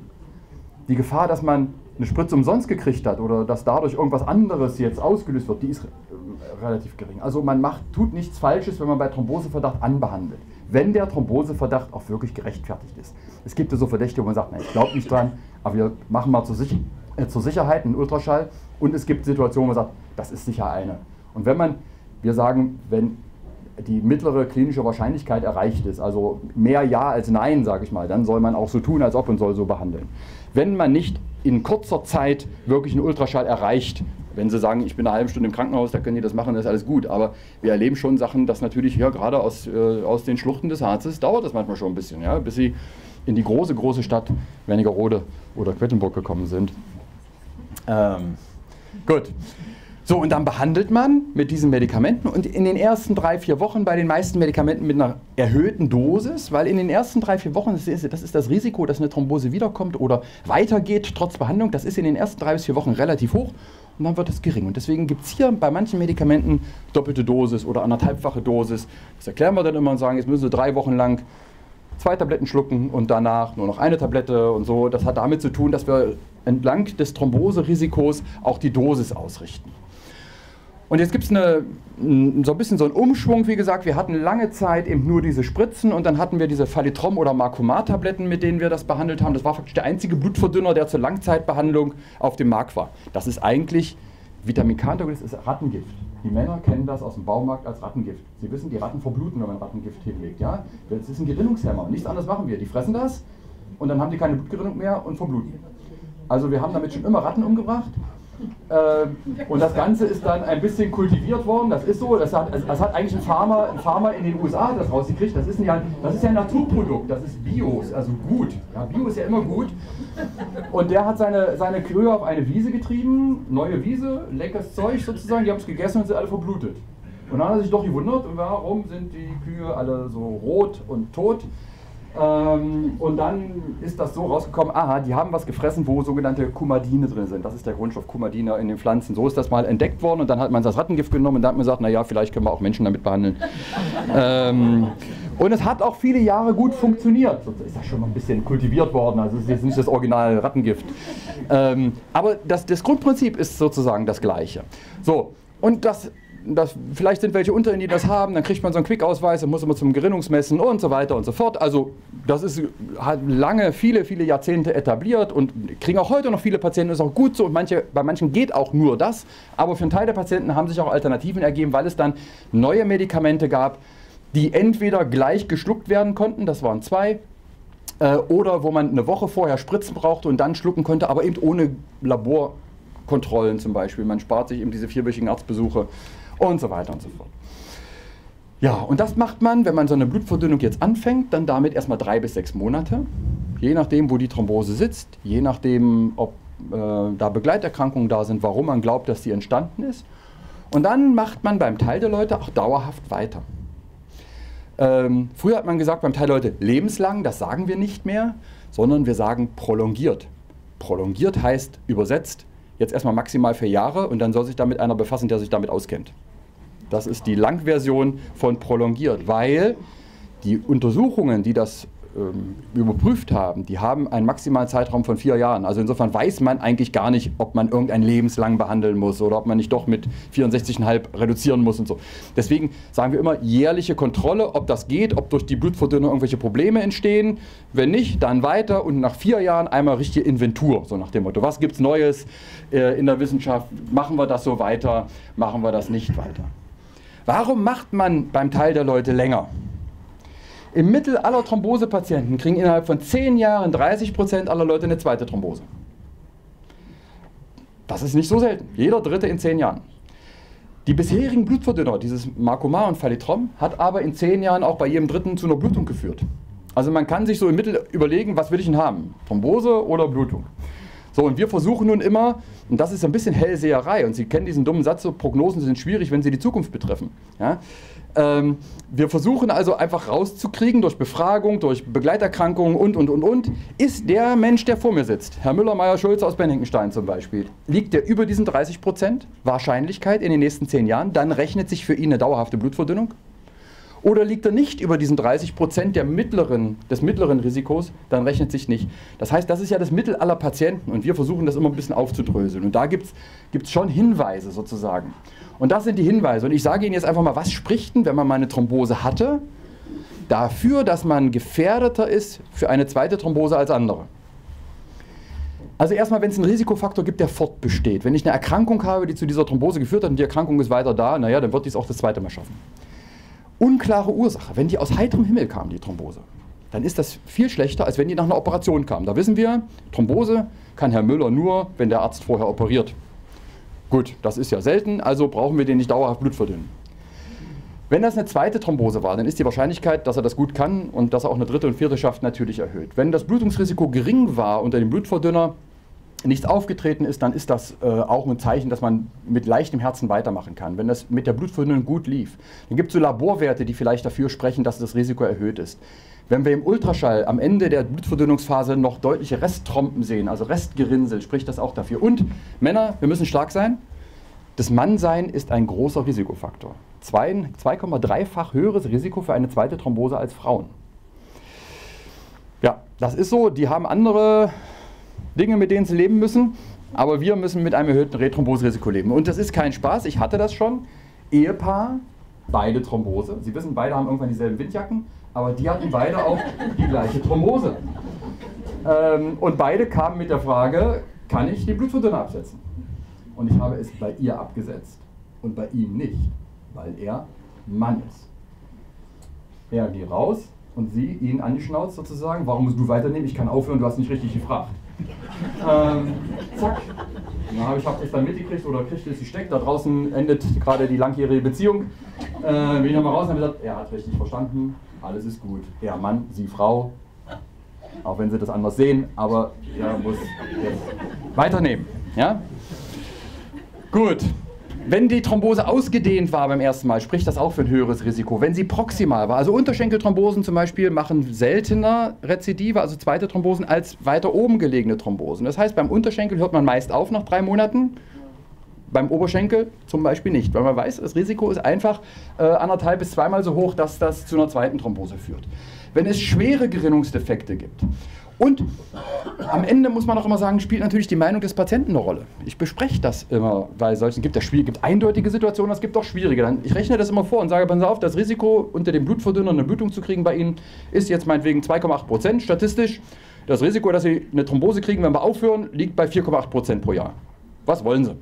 Die Gefahr, dass man eine Spritze umsonst gekriegt hat oder dass dadurch irgendwas anderes jetzt ausgelöst wird, die ist äh, relativ gering. Also man macht, tut nichts Falsches, wenn man bei Thromboseverdacht anbehandelt. Wenn der Thromboseverdacht auch wirklich gerechtfertigt ist. Es gibt ja so Verdächte, wo man sagt, na, ich glaube nicht dran, aber wir machen mal zur, Sich äh, zur Sicherheit einen Ultraschall. Und es gibt Situationen, wo man sagt, das ist sicher eine. Und wenn man, wir sagen, wenn die mittlere klinische Wahrscheinlichkeit erreicht ist, also mehr Ja als Nein, sage ich mal, dann soll man auch so tun, als ob und soll so behandeln. Wenn man nicht in kurzer Zeit wirklich einen Ultraschall erreicht, wenn Sie sagen, ich bin eine halbe Stunde im Krankenhaus, da können die das machen, das ist alles gut. Aber wir erleben schon Sachen, dass natürlich ja, gerade aus, äh, aus den Schluchten des Harzes dauert das manchmal schon ein bisschen, ja, bis sie in die große, große Stadt Wernigerode oder Quedlinburg gekommen sind. Ähm, gut. So, und dann behandelt man mit diesen Medikamenten und in den ersten drei, vier Wochen bei den meisten Medikamenten mit einer erhöhten Dosis, weil in den ersten drei, vier Wochen, das ist, das ist das Risiko, dass eine Thrombose wiederkommt oder weitergeht trotz Behandlung, das ist in den ersten drei bis vier Wochen relativ hoch und dann wird es gering. Und deswegen gibt es hier bei manchen Medikamenten doppelte Dosis oder anderthalbfache Dosis. Das erklären wir dann immer und sagen, jetzt müssen Sie drei Wochen lang zwei Tabletten schlucken und danach nur noch eine Tablette und so. Das hat damit zu tun, dass wir entlang des Thromboserisikos auch die Dosis ausrichten. Und jetzt gibt es so ein bisschen so einen Umschwung, wie gesagt, wir hatten lange Zeit eben nur diese Spritzen und dann hatten wir diese Phalitrom- oder Marcomar-Tabletten, mit denen wir das behandelt haben. Das war faktisch der einzige Blutverdünner, der zur Langzeitbehandlung auf dem Markt war. Das ist eigentlich Vitamin K-Antagonist, ist Rattengift. Die Männer kennen das aus dem Baumarkt als Rattengift. Sie wissen, die Ratten verbluten, wenn man Rattengift hinlegt. Ja? Das ist ein Gerinnungshemmer. Nichts anderes machen wir. Die fressen das und dann haben die keine Blutgerinnung mehr und verbluten. Also wir haben damit schon immer Ratten umgebracht und das Ganze ist dann ein bisschen kultiviert worden. Das ist so. Das hat, das hat eigentlich ein Farmer, ein Farmer in den USA das rausgekriegt. Das ist, ein, das ist ja ein Naturprodukt. Das ist Bio, also gut. Ja, Bio ist ja immer gut. Und der hat seine, seine Kühe auf eine Wiese getrieben. Neue Wiese, leckeres Zeug sozusagen. Die haben es gegessen und sind alle verblutet. Und dann hat er sich doch gewundert, warum sind die Kühe alle so rot und tot. Ähm, und dann ist das so rausgekommen, aha, die haben was gefressen, wo sogenannte Kumadine drin sind. Das ist der Grundstoff Kumadine in den Pflanzen. So ist das mal entdeckt worden und dann hat man das Rattengift genommen und dann hat man gesagt, naja, vielleicht können wir auch Menschen damit behandeln. ähm, und es hat auch viele Jahre gut funktioniert. Sonst ist das schon mal ein bisschen kultiviert worden, also es ist jetzt nicht das original Rattengift. Ähm, aber das, das Grundprinzip ist sozusagen das gleiche. So, und das das, vielleicht sind welche unter Ihnen, die das haben, dann kriegt man so einen Quick-Ausweis, dann muss man zum Gerinnungsmessen und so weiter und so fort. Also das ist hat lange, viele, viele Jahrzehnte etabliert und kriegen auch heute noch viele Patienten, ist auch gut so und manche, bei manchen geht auch nur das, aber für einen Teil der Patienten haben sich auch Alternativen ergeben, weil es dann neue Medikamente gab, die entweder gleich geschluckt werden konnten, das waren zwei, äh, oder wo man eine Woche vorher Spritzen brauchte und dann schlucken konnte, aber eben ohne Laborkontrollen zum Beispiel. Man spart sich eben diese vierwöchigen Arztbesuche und so weiter und so fort. Ja, und das macht man, wenn man so eine Blutverdünnung jetzt anfängt, dann damit erstmal drei bis sechs Monate, je nachdem, wo die Thrombose sitzt, je nachdem, ob äh, da Begleiterkrankungen da sind, warum man glaubt, dass die entstanden ist. Und dann macht man beim Teil der Leute auch dauerhaft weiter. Ähm, früher hat man gesagt beim Teil der Leute lebenslang, das sagen wir nicht mehr, sondern wir sagen prolongiert. Prolongiert heißt übersetzt jetzt erstmal maximal für Jahre und dann soll sich damit einer befassen, der sich damit auskennt. Das ist die Langversion von prolongiert, weil die Untersuchungen, die das ähm, überprüft haben, die haben einen maximalen Zeitraum von vier Jahren. Also insofern weiß man eigentlich gar nicht, ob man irgendein lebenslang behandeln muss oder ob man nicht doch mit 64,5 reduzieren muss und so. Deswegen sagen wir immer jährliche Kontrolle, ob das geht, ob durch die Blutverdünnung irgendwelche Probleme entstehen. Wenn nicht, dann weiter und nach vier Jahren einmal richtige Inventur, so nach dem Motto, was gibt es Neues äh, in der Wissenschaft, machen wir das so weiter, machen wir das nicht weiter. Warum macht man beim Teil der Leute länger? Im Mittel aller Thrombosepatienten kriegen innerhalb von 10 Jahren 30% aller Leute eine zweite Thrombose. Das ist nicht so selten. Jeder Dritte in 10 Jahren. Die bisherigen Blutverdünner, dieses Marcomar und Phalitrom, hat aber in 10 Jahren auch bei jedem Dritten zu einer Blutung geführt. Also man kann sich so im Mittel überlegen, was will ich denn haben? Thrombose oder Blutung? So, und wir versuchen nun immer, und das ist ein bisschen Hellseherei, und Sie kennen diesen dummen Satz, so Prognosen sind schwierig, wenn sie die Zukunft betreffen. Ja? Ähm, wir versuchen also einfach rauszukriegen durch Befragung, durch Begleiterkrankungen und, und, und, und, ist der Mensch, der vor mir sitzt, Herr Müller-Meyer-Schulze aus Benningenstein zum Beispiel, liegt der über diesen 30% Wahrscheinlichkeit in den nächsten 10 Jahren, dann rechnet sich für ihn eine dauerhafte Blutverdünnung. Oder liegt er nicht über diesen 30 Prozent mittleren, des mittleren Risikos, dann rechnet sich nicht. Das heißt, das ist ja das Mittel aller Patienten und wir versuchen das immer ein bisschen aufzudröseln. Und da gibt es schon Hinweise sozusagen. Und das sind die Hinweise. Und ich sage Ihnen jetzt einfach mal, was spricht denn, wenn man mal eine Thrombose hatte, dafür, dass man gefährdeter ist für eine zweite Thrombose als andere? Also erstmal, wenn es einen Risikofaktor gibt, der fortbesteht. Wenn ich eine Erkrankung habe, die zu dieser Thrombose geführt hat und die Erkrankung ist weiter da, naja, dann wird die es auch das zweite Mal schaffen unklare Ursache, wenn die aus heiterem Himmel kam, die Thrombose, dann ist das viel schlechter, als wenn die nach einer Operation kam. Da wissen wir, Thrombose kann Herr Müller nur, wenn der Arzt vorher operiert. Gut, das ist ja selten, also brauchen wir den nicht dauerhaft Blut verdünnen. Wenn das eine zweite Thrombose war, dann ist die Wahrscheinlichkeit, dass er das gut kann und dass er auch eine dritte und vierte schafft, natürlich erhöht. Wenn das Blutungsrisiko gering war unter dem Blutverdünner, nichts aufgetreten ist, dann ist das äh, auch ein Zeichen, dass man mit leichtem Herzen weitermachen kann. Wenn das mit der Blutverdünnung gut lief, dann gibt es so Laborwerte, die vielleicht dafür sprechen, dass das Risiko erhöht ist. Wenn wir im Ultraschall am Ende der Blutverdünnungsphase noch deutliche Resttrompen sehen, also Restgerinnsel, spricht das auch dafür. Und Männer, wir müssen stark sein. Das Mannsein ist ein großer Risikofaktor. 2,3-fach höheres Risiko für eine zweite Thrombose als Frauen. Ja, das ist so. Die haben andere Dinge, mit denen sie leben müssen. Aber wir müssen mit einem erhöhten Rethrombose-Risiko leben. Und das ist kein Spaß. Ich hatte das schon. Ehepaar, beide Thrombose. Sie wissen, beide haben irgendwann dieselben Windjacken, aber die hatten beide auch die gleiche Thrombose. Ähm, und beide kamen mit der Frage, kann ich die Blutverdünner absetzen? Und ich habe es bei ihr abgesetzt und bei ihm nicht, weil er Mann ist. Er geht raus und sie ihn angeschnauzt sozusagen, warum musst du weiternehmen? Ich kann aufhören, du hast nicht richtig gefragt. Ähm, zack. Na, ich habe es dann mitgekriegt oder kriegte es gesteckt. Da draußen endet gerade die langjährige Beziehung. Äh, bin ich nochmal raus und habe gesagt, er hat richtig verstanden, alles ist gut. Er Mann, sie Frau. Auch wenn sie das anders sehen, aber er muss jetzt weiternehmen. Ja? Gut. Wenn die Thrombose ausgedehnt war beim ersten Mal, spricht das auch für ein höheres Risiko. Wenn sie proximal war, also Unterschenkelthrombosen zum Beispiel machen seltener Rezidive, also zweite Thrombosen, als weiter oben gelegene Thrombosen. Das heißt, beim Unterschenkel hört man meist auf nach drei Monaten, beim Oberschenkel zum Beispiel nicht, weil man weiß, das Risiko ist einfach äh, anderthalb bis zweimal so hoch, dass das zu einer zweiten Thrombose führt. Wenn es schwere Gerinnungsdefekte gibt und am Ende muss man auch immer sagen, spielt natürlich die Meinung des Patienten eine Rolle. Ich bespreche das immer, weil solchen gibt es gibt eindeutige Situationen, es gibt auch schwierige. Ich rechne das immer vor und sage, pass auf, das Risiko unter dem Blutverdünner eine Blutung zu kriegen bei Ihnen ist jetzt meinetwegen 2,8 Prozent statistisch. Das Risiko, dass Sie eine Thrombose kriegen, wenn wir aufhören, liegt bei 4,8 Prozent pro Jahr. Was wollen Sie?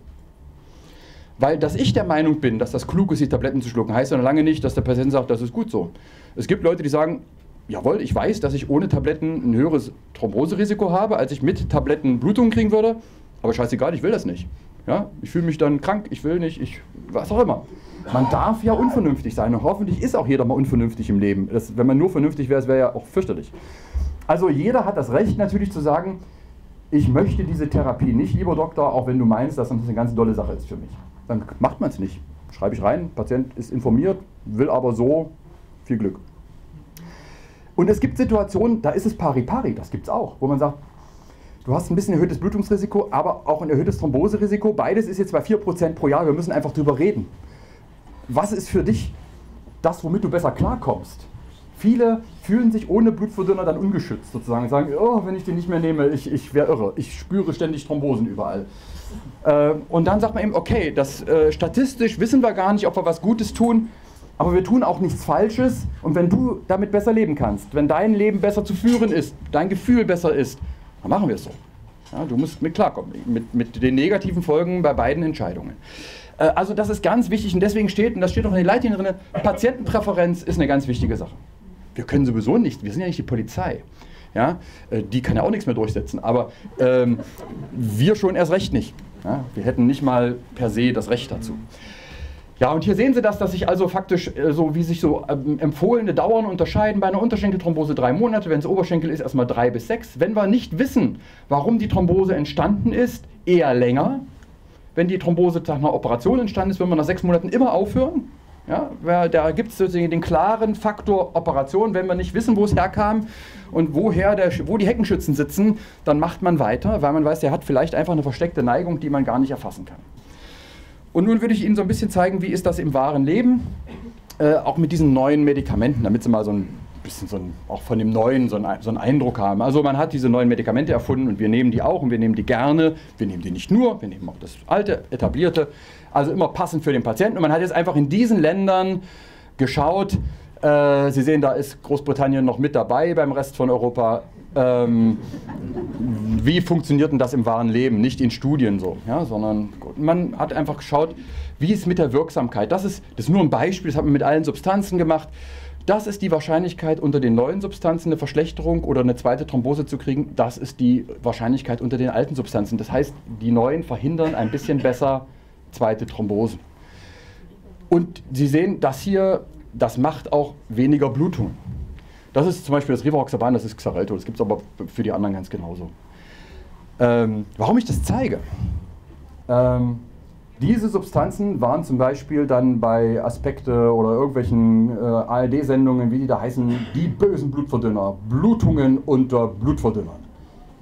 Weil, dass ich der Meinung bin, dass das klug ist, die Tabletten zu schlucken, heißt ja noch lange nicht, dass der Patient sagt, das ist gut so. Es gibt Leute, die sagen, jawohl, ich weiß, dass ich ohne Tabletten ein höheres Thromboserisiko habe, als ich mit Tabletten Blutungen kriegen würde, aber scheißegal, ich will das nicht. Ja? Ich fühle mich dann krank, ich will nicht, ich, was auch immer. Man darf ja unvernünftig sein und hoffentlich ist auch jeder mal unvernünftig im Leben. Das, wenn man nur vernünftig wäre, wäre ja auch fürchterlich. Also jeder hat das Recht natürlich zu sagen, ich möchte diese Therapie nicht, lieber Doktor, auch wenn du meinst, dass das eine ganz tolle Sache ist für mich. Dann macht man es nicht. Schreibe ich rein, Patient ist informiert, will aber so, viel Glück. Und es gibt Situationen, da ist es pari-pari, das gibt es auch, wo man sagt, du hast ein bisschen erhöhtes Blutungsrisiko, aber auch ein erhöhtes Thromboserisiko. Beides ist jetzt bei 4% pro Jahr, wir müssen einfach drüber reden. Was ist für dich das, womit du besser klarkommst? Viele fühlen sich ohne Blutverdünner dann ungeschützt sozusagen, sagen, oh, wenn ich den nicht mehr nehme, ich, ich wäre irre, ich spüre ständig Thrombosen überall. Äh, und dann sagt man eben, okay, das, äh, statistisch wissen wir gar nicht, ob wir was Gutes tun, aber wir tun auch nichts Falsches. Und wenn du damit besser leben kannst, wenn dein Leben besser zu führen ist, dein Gefühl besser ist, dann machen wir es so. Ja, du musst mit klarkommen, mit, mit den negativen Folgen bei beiden Entscheidungen. Äh, also das ist ganz wichtig und deswegen steht, und das steht auch in den Leitlinien drin, Patientenpräferenz ist eine ganz wichtige Sache. Wir können sowieso nicht, wir sind ja nicht die Polizei. Ja, äh, die kann ja auch nichts mehr durchsetzen, aber ähm, wir schon erst recht nicht. Ja, wir hätten nicht mal per se das Recht dazu. Ja, und hier sehen Sie das, dass sich also faktisch äh, so, wie sich so ähm, empfohlene Dauern unterscheiden. Bei einer Unterschenkelthrombose drei Monate, wenn es Oberschenkel ist, erstmal drei bis sechs. Wenn wir nicht wissen, warum die Thrombose entstanden ist, eher länger. Wenn die Thrombose nach einer Operation entstanden ist, würden wir nach sechs Monaten immer aufhören. Ja, da gibt es den klaren Faktor Operation. Wenn wir nicht wissen, wo es herkam und woher der, wo die Heckenschützen sitzen, dann macht man weiter, weil man weiß, der hat vielleicht einfach eine versteckte Neigung, die man gar nicht erfassen kann. Und nun würde ich Ihnen so ein bisschen zeigen, wie ist das im wahren Leben, äh, auch mit diesen neuen Medikamenten, damit Sie mal so ein bisschen so ein, auch von dem Neuen so, ein, so einen Eindruck haben. Also man hat diese neuen Medikamente erfunden und wir nehmen die auch und wir nehmen die gerne. Wir nehmen die nicht nur, wir nehmen auch das alte, etablierte. Also immer passend für den Patienten. Und man hat jetzt einfach in diesen Ländern geschaut, äh, Sie sehen, da ist Großbritannien noch mit dabei beim Rest von Europa. Ähm, wie funktioniert denn das im wahren Leben? Nicht in Studien so, ja, sondern man hat einfach geschaut, wie ist mit der Wirksamkeit. Das ist, das ist nur ein Beispiel, das hat man mit allen Substanzen gemacht. Das ist die Wahrscheinlichkeit, unter den neuen Substanzen eine Verschlechterung oder eine zweite Thrombose zu kriegen. Das ist die Wahrscheinlichkeit unter den alten Substanzen. Das heißt, die neuen verhindern ein bisschen besser zweite Thrombose. Und Sie sehen, das hier, das macht auch weniger Blutungen. Das ist zum Beispiel das Rivaroxaban, das ist Xarelto. Das gibt es aber für die anderen ganz genauso. Ähm, warum ich das zeige? Ähm, diese Substanzen waren zum Beispiel dann bei Aspekte oder irgendwelchen äh, ARD-Sendungen, wie die da heißen, die bösen Blutverdünner, Blutungen unter Blutverdünnern.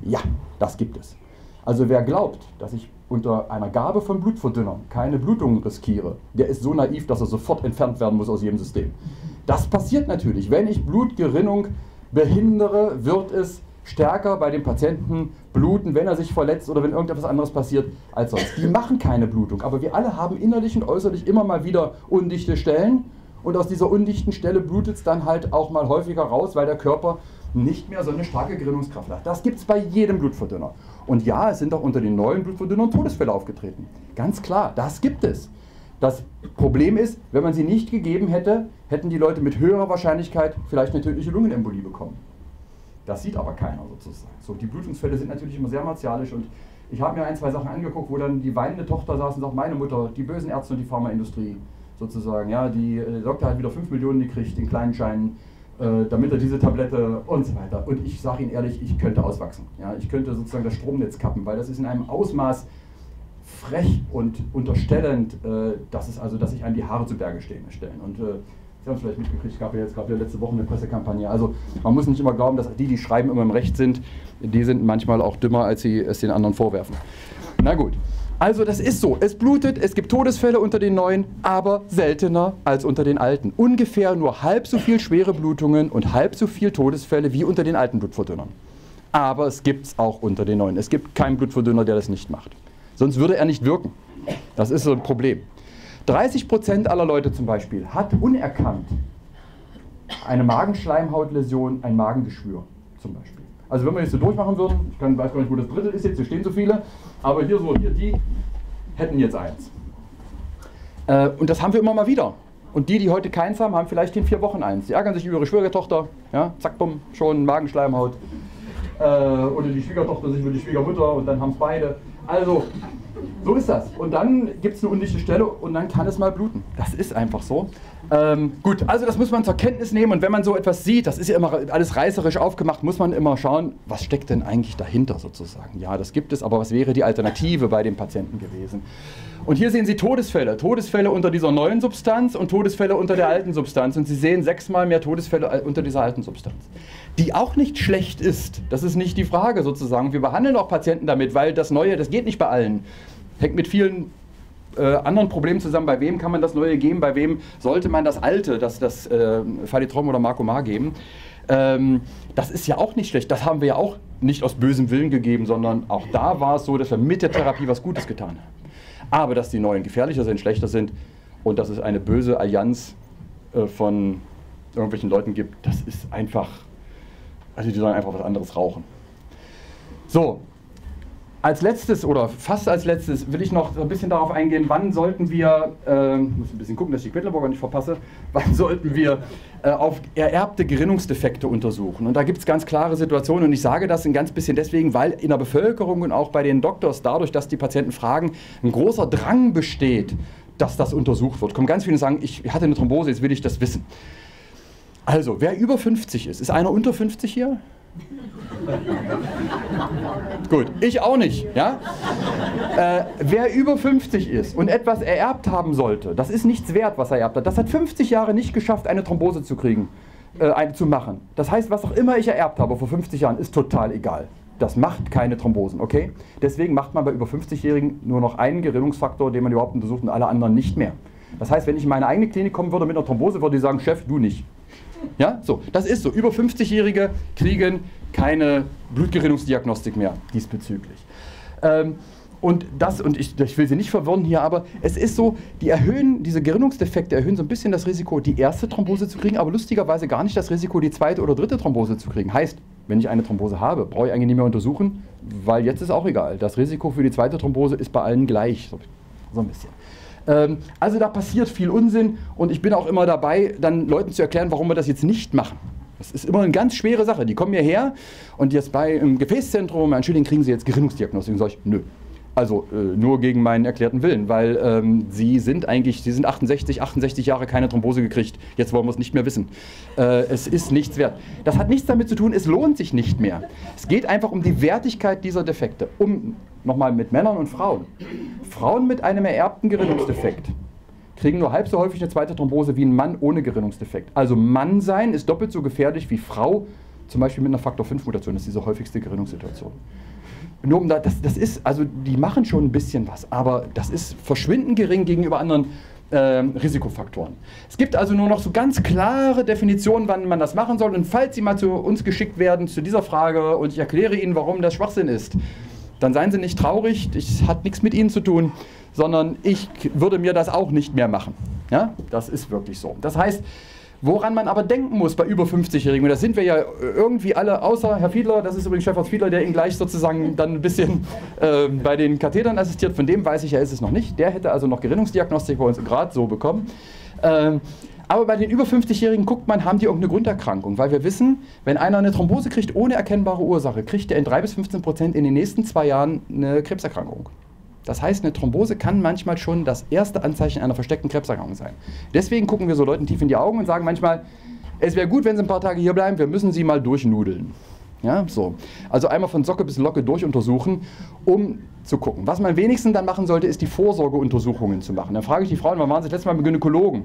Ja, das gibt es. Also wer glaubt, dass ich unter einer Gabe von Blutverdünnern keine Blutungen riskiere, der ist so naiv, dass er sofort entfernt werden muss aus jedem System. Das passiert natürlich. Wenn ich Blutgerinnung behindere, wird es stärker bei dem Patienten bluten, wenn er sich verletzt oder wenn irgendetwas anderes passiert als sonst. Die machen keine Blutung, aber wir alle haben innerlich und äußerlich immer mal wieder undichte Stellen und aus dieser undichten Stelle blutet es dann halt auch mal häufiger raus, weil der Körper nicht mehr so eine starke Gerinnungskraft hat. Das gibt es bei jedem Blutverdünner. Und ja, es sind auch unter den neuen Blutverdünnern Todesfälle aufgetreten. Ganz klar, das gibt es. Das Problem ist, wenn man sie nicht gegeben hätte, hätten die Leute mit höherer Wahrscheinlichkeit vielleicht eine tödliche Lungenembolie bekommen. Das sieht aber keiner sozusagen. So, die Blutungsfälle sind natürlich immer sehr martialisch und ich habe mir ein, zwei Sachen angeguckt, wo dann die weinende Tochter saß und sagt, meine Mutter, die bösen Ärzte und die Pharmaindustrie sozusagen, ja, die, äh, der Doktor hat wieder 5 Millionen gekriegt in kleinen Scheinen, äh, damit er diese Tablette und so weiter. Und ich sage Ihnen ehrlich, ich könnte auswachsen. Ja, ich könnte sozusagen das Stromnetz kappen, weil das ist in einem Ausmaß frech und unterstellend, äh, dass es also, dass sich einem die Haare zu Berge stehen stellen. Und äh, Sie haben es vielleicht mitgekriegt, es gab ja jetzt gerade letzte Woche eine Pressekampagne. Also man muss nicht immer glauben, dass die, die schreiben, immer im Recht sind. Die sind manchmal auch dümmer, als sie es den anderen vorwerfen. Na gut. Also das ist so. Es blutet, es gibt Todesfälle unter den neuen, aber seltener als unter den alten. Ungefähr nur halb so viel schwere Blutungen und halb so viel Todesfälle wie unter den alten Blutverdünnern. Aber es gibt es auch unter den neuen. Es gibt keinen Blutverdünner, der das nicht macht. Sonst würde er nicht wirken. Das ist so ein Problem. 30 Prozent aller Leute zum Beispiel hat unerkannt eine Magenschleimhautläsion, ein Magengeschwür zum Beispiel. Also wenn wir jetzt so durchmachen würden, ich kann, weiß gar nicht, wo das Drittel ist jetzt, hier stehen so viele, aber hier so, hier die hätten jetzt eins. Äh, und das haben wir immer mal wieder. Und die, die heute keins haben, haben vielleicht in vier Wochen eins. Die ärgern sich über ihre Schwiegertochter, ja, zack, bumm, schon Magenschleimhaut. Äh, oder die Schwiegertochter sich über die Schwiegermutter und dann haben es beide. Also, so ist das. Und dann gibt es eine undichte Stelle und dann kann es mal bluten. Das ist einfach so. Ähm, gut, also das muss man zur Kenntnis nehmen und wenn man so etwas sieht, das ist ja immer alles reißerisch aufgemacht, muss man immer schauen, was steckt denn eigentlich dahinter sozusagen. Ja, das gibt es, aber was wäre die Alternative bei dem Patienten gewesen? Und hier sehen Sie Todesfälle. Todesfälle unter dieser neuen Substanz und Todesfälle unter der alten Substanz. Und Sie sehen sechsmal mehr Todesfälle unter dieser alten Substanz. Die auch nicht schlecht ist. Das ist nicht die Frage sozusagen. Wir behandeln auch Patienten damit, weil das Neue, das geht nicht bei allen. Hängt mit vielen äh, anderen Problemen zusammen. Bei wem kann man das Neue geben? Bei wem sollte man das Alte, das, das äh, Falitrom oder Marcomar geben? Ähm, das ist ja auch nicht schlecht. Das haben wir ja auch nicht aus bösem Willen gegeben, sondern auch da war es so, dass wir mit der Therapie was Gutes getan haben. Aber dass die Neuen gefährlicher sind, schlechter sind und dass es eine böse Allianz äh, von irgendwelchen Leuten gibt, das ist einfach, also die sollen einfach was anderes rauchen. So, als letztes oder fast als letztes will ich noch ein bisschen darauf eingehen, wann sollten wir, äh, muss ein bisschen gucken, dass ich die Quedlinburger nicht verpasse, wann sollten wir äh, auf ererbte Gerinnungsdefekte untersuchen. Und da gibt es ganz klare Situationen und ich sage das ein ganz bisschen deswegen, weil in der Bevölkerung und auch bei den Doktors dadurch, dass die Patienten fragen, ein großer Drang besteht, dass das untersucht wird. Kommen ganz viele und sagen, ich hatte eine Thrombose, jetzt will ich das wissen. Also, wer über 50 ist, ist einer unter 50 hier? Gut, ich auch nicht. Ja? Äh, wer über 50 ist und etwas ererbt haben sollte, das ist nichts wert, was er ererbt hat. Das hat 50 Jahre nicht geschafft, eine Thrombose zu kriegen, äh, eine, zu machen. Das heißt, was auch immer ich ererbt habe vor 50 Jahren, ist total egal. Das macht keine Thrombosen, okay? Deswegen macht man bei über 50-Jährigen nur noch einen Gerinnungsfaktor, den man überhaupt untersucht und alle anderen nicht mehr. Das heißt, wenn ich in meine eigene Klinik kommen würde mit einer Thrombose, würde ich sagen, Chef, du nicht. Ja, so, das ist so. Über 50-Jährige kriegen keine Blutgerinnungsdiagnostik mehr diesbezüglich. Ähm, und das, und ich, ich, will Sie nicht verwirren hier, aber es ist so, die erhöhen, diese Gerinnungsdefekte erhöhen so ein bisschen das Risiko, die erste Thrombose zu kriegen, aber lustigerweise gar nicht das Risiko, die zweite oder dritte Thrombose zu kriegen. Heißt, wenn ich eine Thrombose habe, brauche ich eigentlich nicht mehr untersuchen, weil jetzt ist auch egal. Das Risiko für die zweite Thrombose ist bei allen gleich. So, so ein bisschen. Ähm, also da passiert viel Unsinn und ich bin auch immer dabei, dann Leuten zu erklären, warum wir das jetzt nicht machen. Das ist immer eine ganz schwere Sache. Die kommen hierher und jetzt bei im Gefäßzentrum, Entschuldigung, kriegen sie jetzt Gerinnungsdiagnostik. Und sage ich, nö. Also äh, nur gegen meinen erklärten Willen, weil ähm, sie sind eigentlich, sie sind 68, 68 Jahre keine Thrombose gekriegt. Jetzt wollen wir es nicht mehr wissen. Äh, es ist nichts wert. Das hat nichts damit zu tun, es lohnt sich nicht mehr. Es geht einfach um die Wertigkeit dieser Defekte. Um nochmal mit Männern und Frauen. Frauen mit einem ererbten Gerinnungsdefekt kriegen nur halb so häufig eine zweite Thrombose wie ein Mann ohne Gerinnungsdefekt. Also Mann sein ist doppelt so gefährlich wie Frau, zum Beispiel mit einer Faktor 5 Mutation, das ist diese häufigste Gerinnungssituation. Nur um da, das, das ist, also die machen schon ein bisschen was, aber das ist verschwindend gering gegenüber anderen äh, Risikofaktoren. Es gibt also nur noch so ganz klare Definitionen, wann man das machen soll. Und falls Sie mal zu uns geschickt werden zu dieser Frage und ich erkläre Ihnen, warum das Schwachsinn ist, dann seien Sie nicht traurig, das hat nichts mit Ihnen zu tun, sondern ich würde mir das auch nicht mehr machen. Ja, das ist wirklich so. Das heißt, Woran man aber denken muss bei über 50-Jährigen, und das sind wir ja irgendwie alle, außer Herr Fiedler, das ist übrigens Stefan Fiedler, der ihn gleich sozusagen dann ein bisschen äh, bei den Kathetern assistiert, von dem weiß ich, er ist es noch nicht. Der hätte also noch Gerinnungsdiagnostik bei uns gerade so bekommen. Ähm, aber bei den über 50-Jährigen guckt man, haben die irgendeine Grunderkrankung? Weil wir wissen, wenn einer eine Thrombose kriegt ohne erkennbare Ursache, kriegt er in 3 bis 15 Prozent in den nächsten zwei Jahren eine Krebserkrankung. Das heißt, eine Thrombose kann manchmal schon das erste Anzeichen einer versteckten Krebserkrankung sein. Deswegen gucken wir so Leuten tief in die Augen und sagen manchmal, es wäre gut, wenn Sie ein paar Tage hier bleiben, wir müssen Sie mal durchnudeln. Ja, so. Also einmal von Socke bis Locke durchuntersuchen, um zu gucken. Was man wenigstens dann machen sollte, ist die Vorsorgeuntersuchungen zu machen. Dann frage ich die Frauen, wann waren Sie das letzte Mal beim Gynäkologen?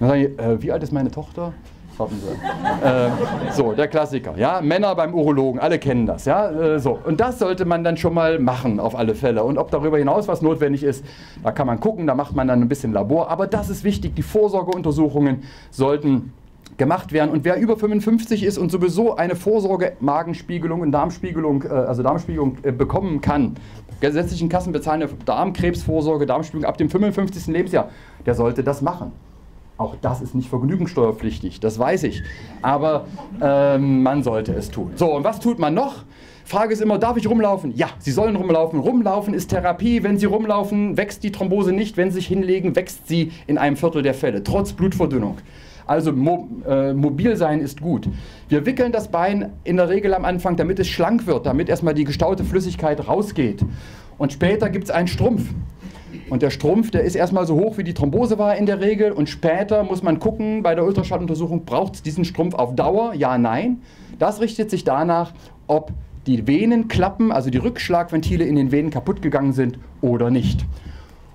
Dann sage ich, äh, wie alt ist meine Tochter? Sie. Äh, so, der Klassiker. Ja? Männer beim Urologen, alle kennen das. Ja? Äh, so. Und das sollte man dann schon mal machen, auf alle Fälle. Und ob darüber hinaus was notwendig ist, da kann man gucken, da macht man dann ein bisschen Labor. Aber das ist wichtig, die Vorsorgeuntersuchungen sollten gemacht werden. Und wer über 55 ist und sowieso eine Vorsorge-Magenspiegelung und Darmspiegelung, äh, also Darmspiegelung äh, bekommen kann, gesetzlichen Kassen bezahlen eine Darmkrebsvorsorge, Darmspiegelung ab dem 55. Lebensjahr, der sollte das machen. Auch das ist nicht vergnügungssteuerpflichtig, das weiß ich. Aber ähm, man sollte es tun. So, und was tut man noch? Frage ist immer, darf ich rumlaufen? Ja, Sie sollen rumlaufen. Rumlaufen ist Therapie. Wenn Sie rumlaufen, wächst die Thrombose nicht. Wenn Sie sich hinlegen, wächst sie in einem Viertel der Fälle, trotz Blutverdünnung. Also mo äh, mobil sein ist gut. Wir wickeln das Bein in der Regel am Anfang, damit es schlank wird, damit erstmal die gestaute Flüssigkeit rausgeht. Und später gibt es einen Strumpf. Und der Strumpf, der ist erstmal so hoch, wie die Thrombose war in der Regel. Und später muss man gucken, bei der Ultraschalluntersuchung, braucht es diesen Strumpf auf Dauer? Ja, nein. Das richtet sich danach, ob die Venen klappen, also die Rückschlagventile in den Venen kaputt gegangen sind oder nicht.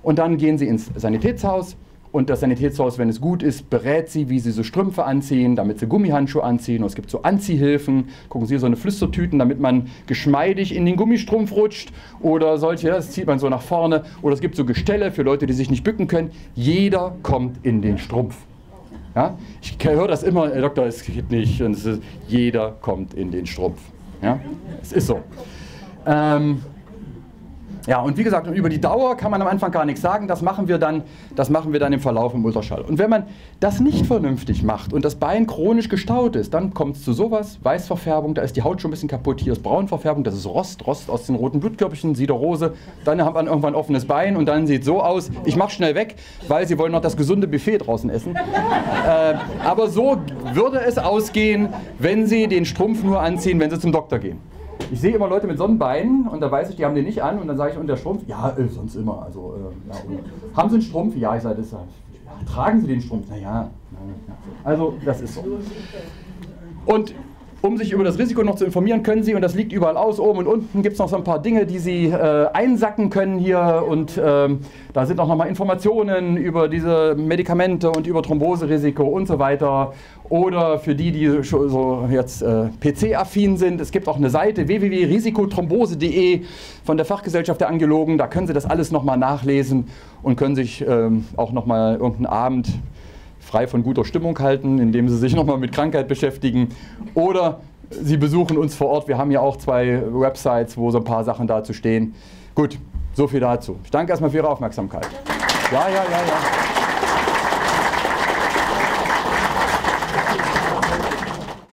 Und dann gehen Sie ins Sanitätshaus, und das Sanitätshaus, wenn es gut ist, berät sie, wie sie so Strümpfe anziehen, damit sie Gummihandschuhe anziehen. Und es gibt so Anziehhilfen. Gucken Sie, so eine Flüstertüten, damit man geschmeidig in den Gummistrumpf rutscht. Oder solche, das zieht man so nach vorne. Oder es gibt so Gestelle für Leute, die sich nicht bücken können. Jeder kommt in den Strumpf. Ja? Ich höre das immer, Herr Doktor, es geht nicht. Und ist, jeder kommt in den Strumpf. Ja? Es ist so. Ähm, Ja, und wie gesagt, über die Dauer kann man am Anfang gar nichts sagen. Das machen wir dann, das machen wir dann im Verlauf im Ultraschall. Und wenn man das nicht vernünftig macht und das Bein chronisch gestaut ist, dann kommt es zu sowas, Weißverfärbung, da ist die Haut schon ein bisschen kaputt, hier ist Braunverfärbung, das ist Rost, Rost aus den roten Blutkörperchen, Siderose. Dann hat man irgendwann offenes Bein und dann sieht es so aus. Ich mache schnell weg, weil sie wollen noch das gesunde Buffet draußen essen. äh, aber so würde es ausgehen, wenn sie den Strumpf nur anziehen, wenn sie zum Doktor gehen. Ich sehe immer Leute mit Sonnenbeinen und da weiß ich, die haben den nicht an und dann sage ich, und der Strumpf? Ja, äh, sonst immer. Also, äh, ja, haben Sie einen Strumpf? Ja, ich sage, das, ja, tragen Sie den Strumpf? Naja, ja. also das ist so. Und um sich über das Risiko noch zu informieren, können Sie, und das liegt überall aus, oben und unten gibt es noch so ein paar Dinge, die Sie äh, einsacken können hier. Und ähm, da sind auch nochmal Informationen über diese Medikamente und über Thromboserisiko und so weiter. Oder für die, die so jetzt äh, PC-affin sind, es gibt auch eine Seite www.risikothrombose.de von der Fachgesellschaft der Angiologen. Da können Sie das alles nochmal nachlesen und können sich ähm, auch nochmal irgendeinen Abend frei von guter Stimmung halten, indem sie sich nochmal mit Krankheit beschäftigen. Oder sie besuchen uns vor Ort. Wir haben ja auch zwei Websites, wo so ein paar Sachen dazu stehen. Gut, so viel dazu. Ich danke erstmal für Ihre Aufmerksamkeit. Ja, ja, ja, ja.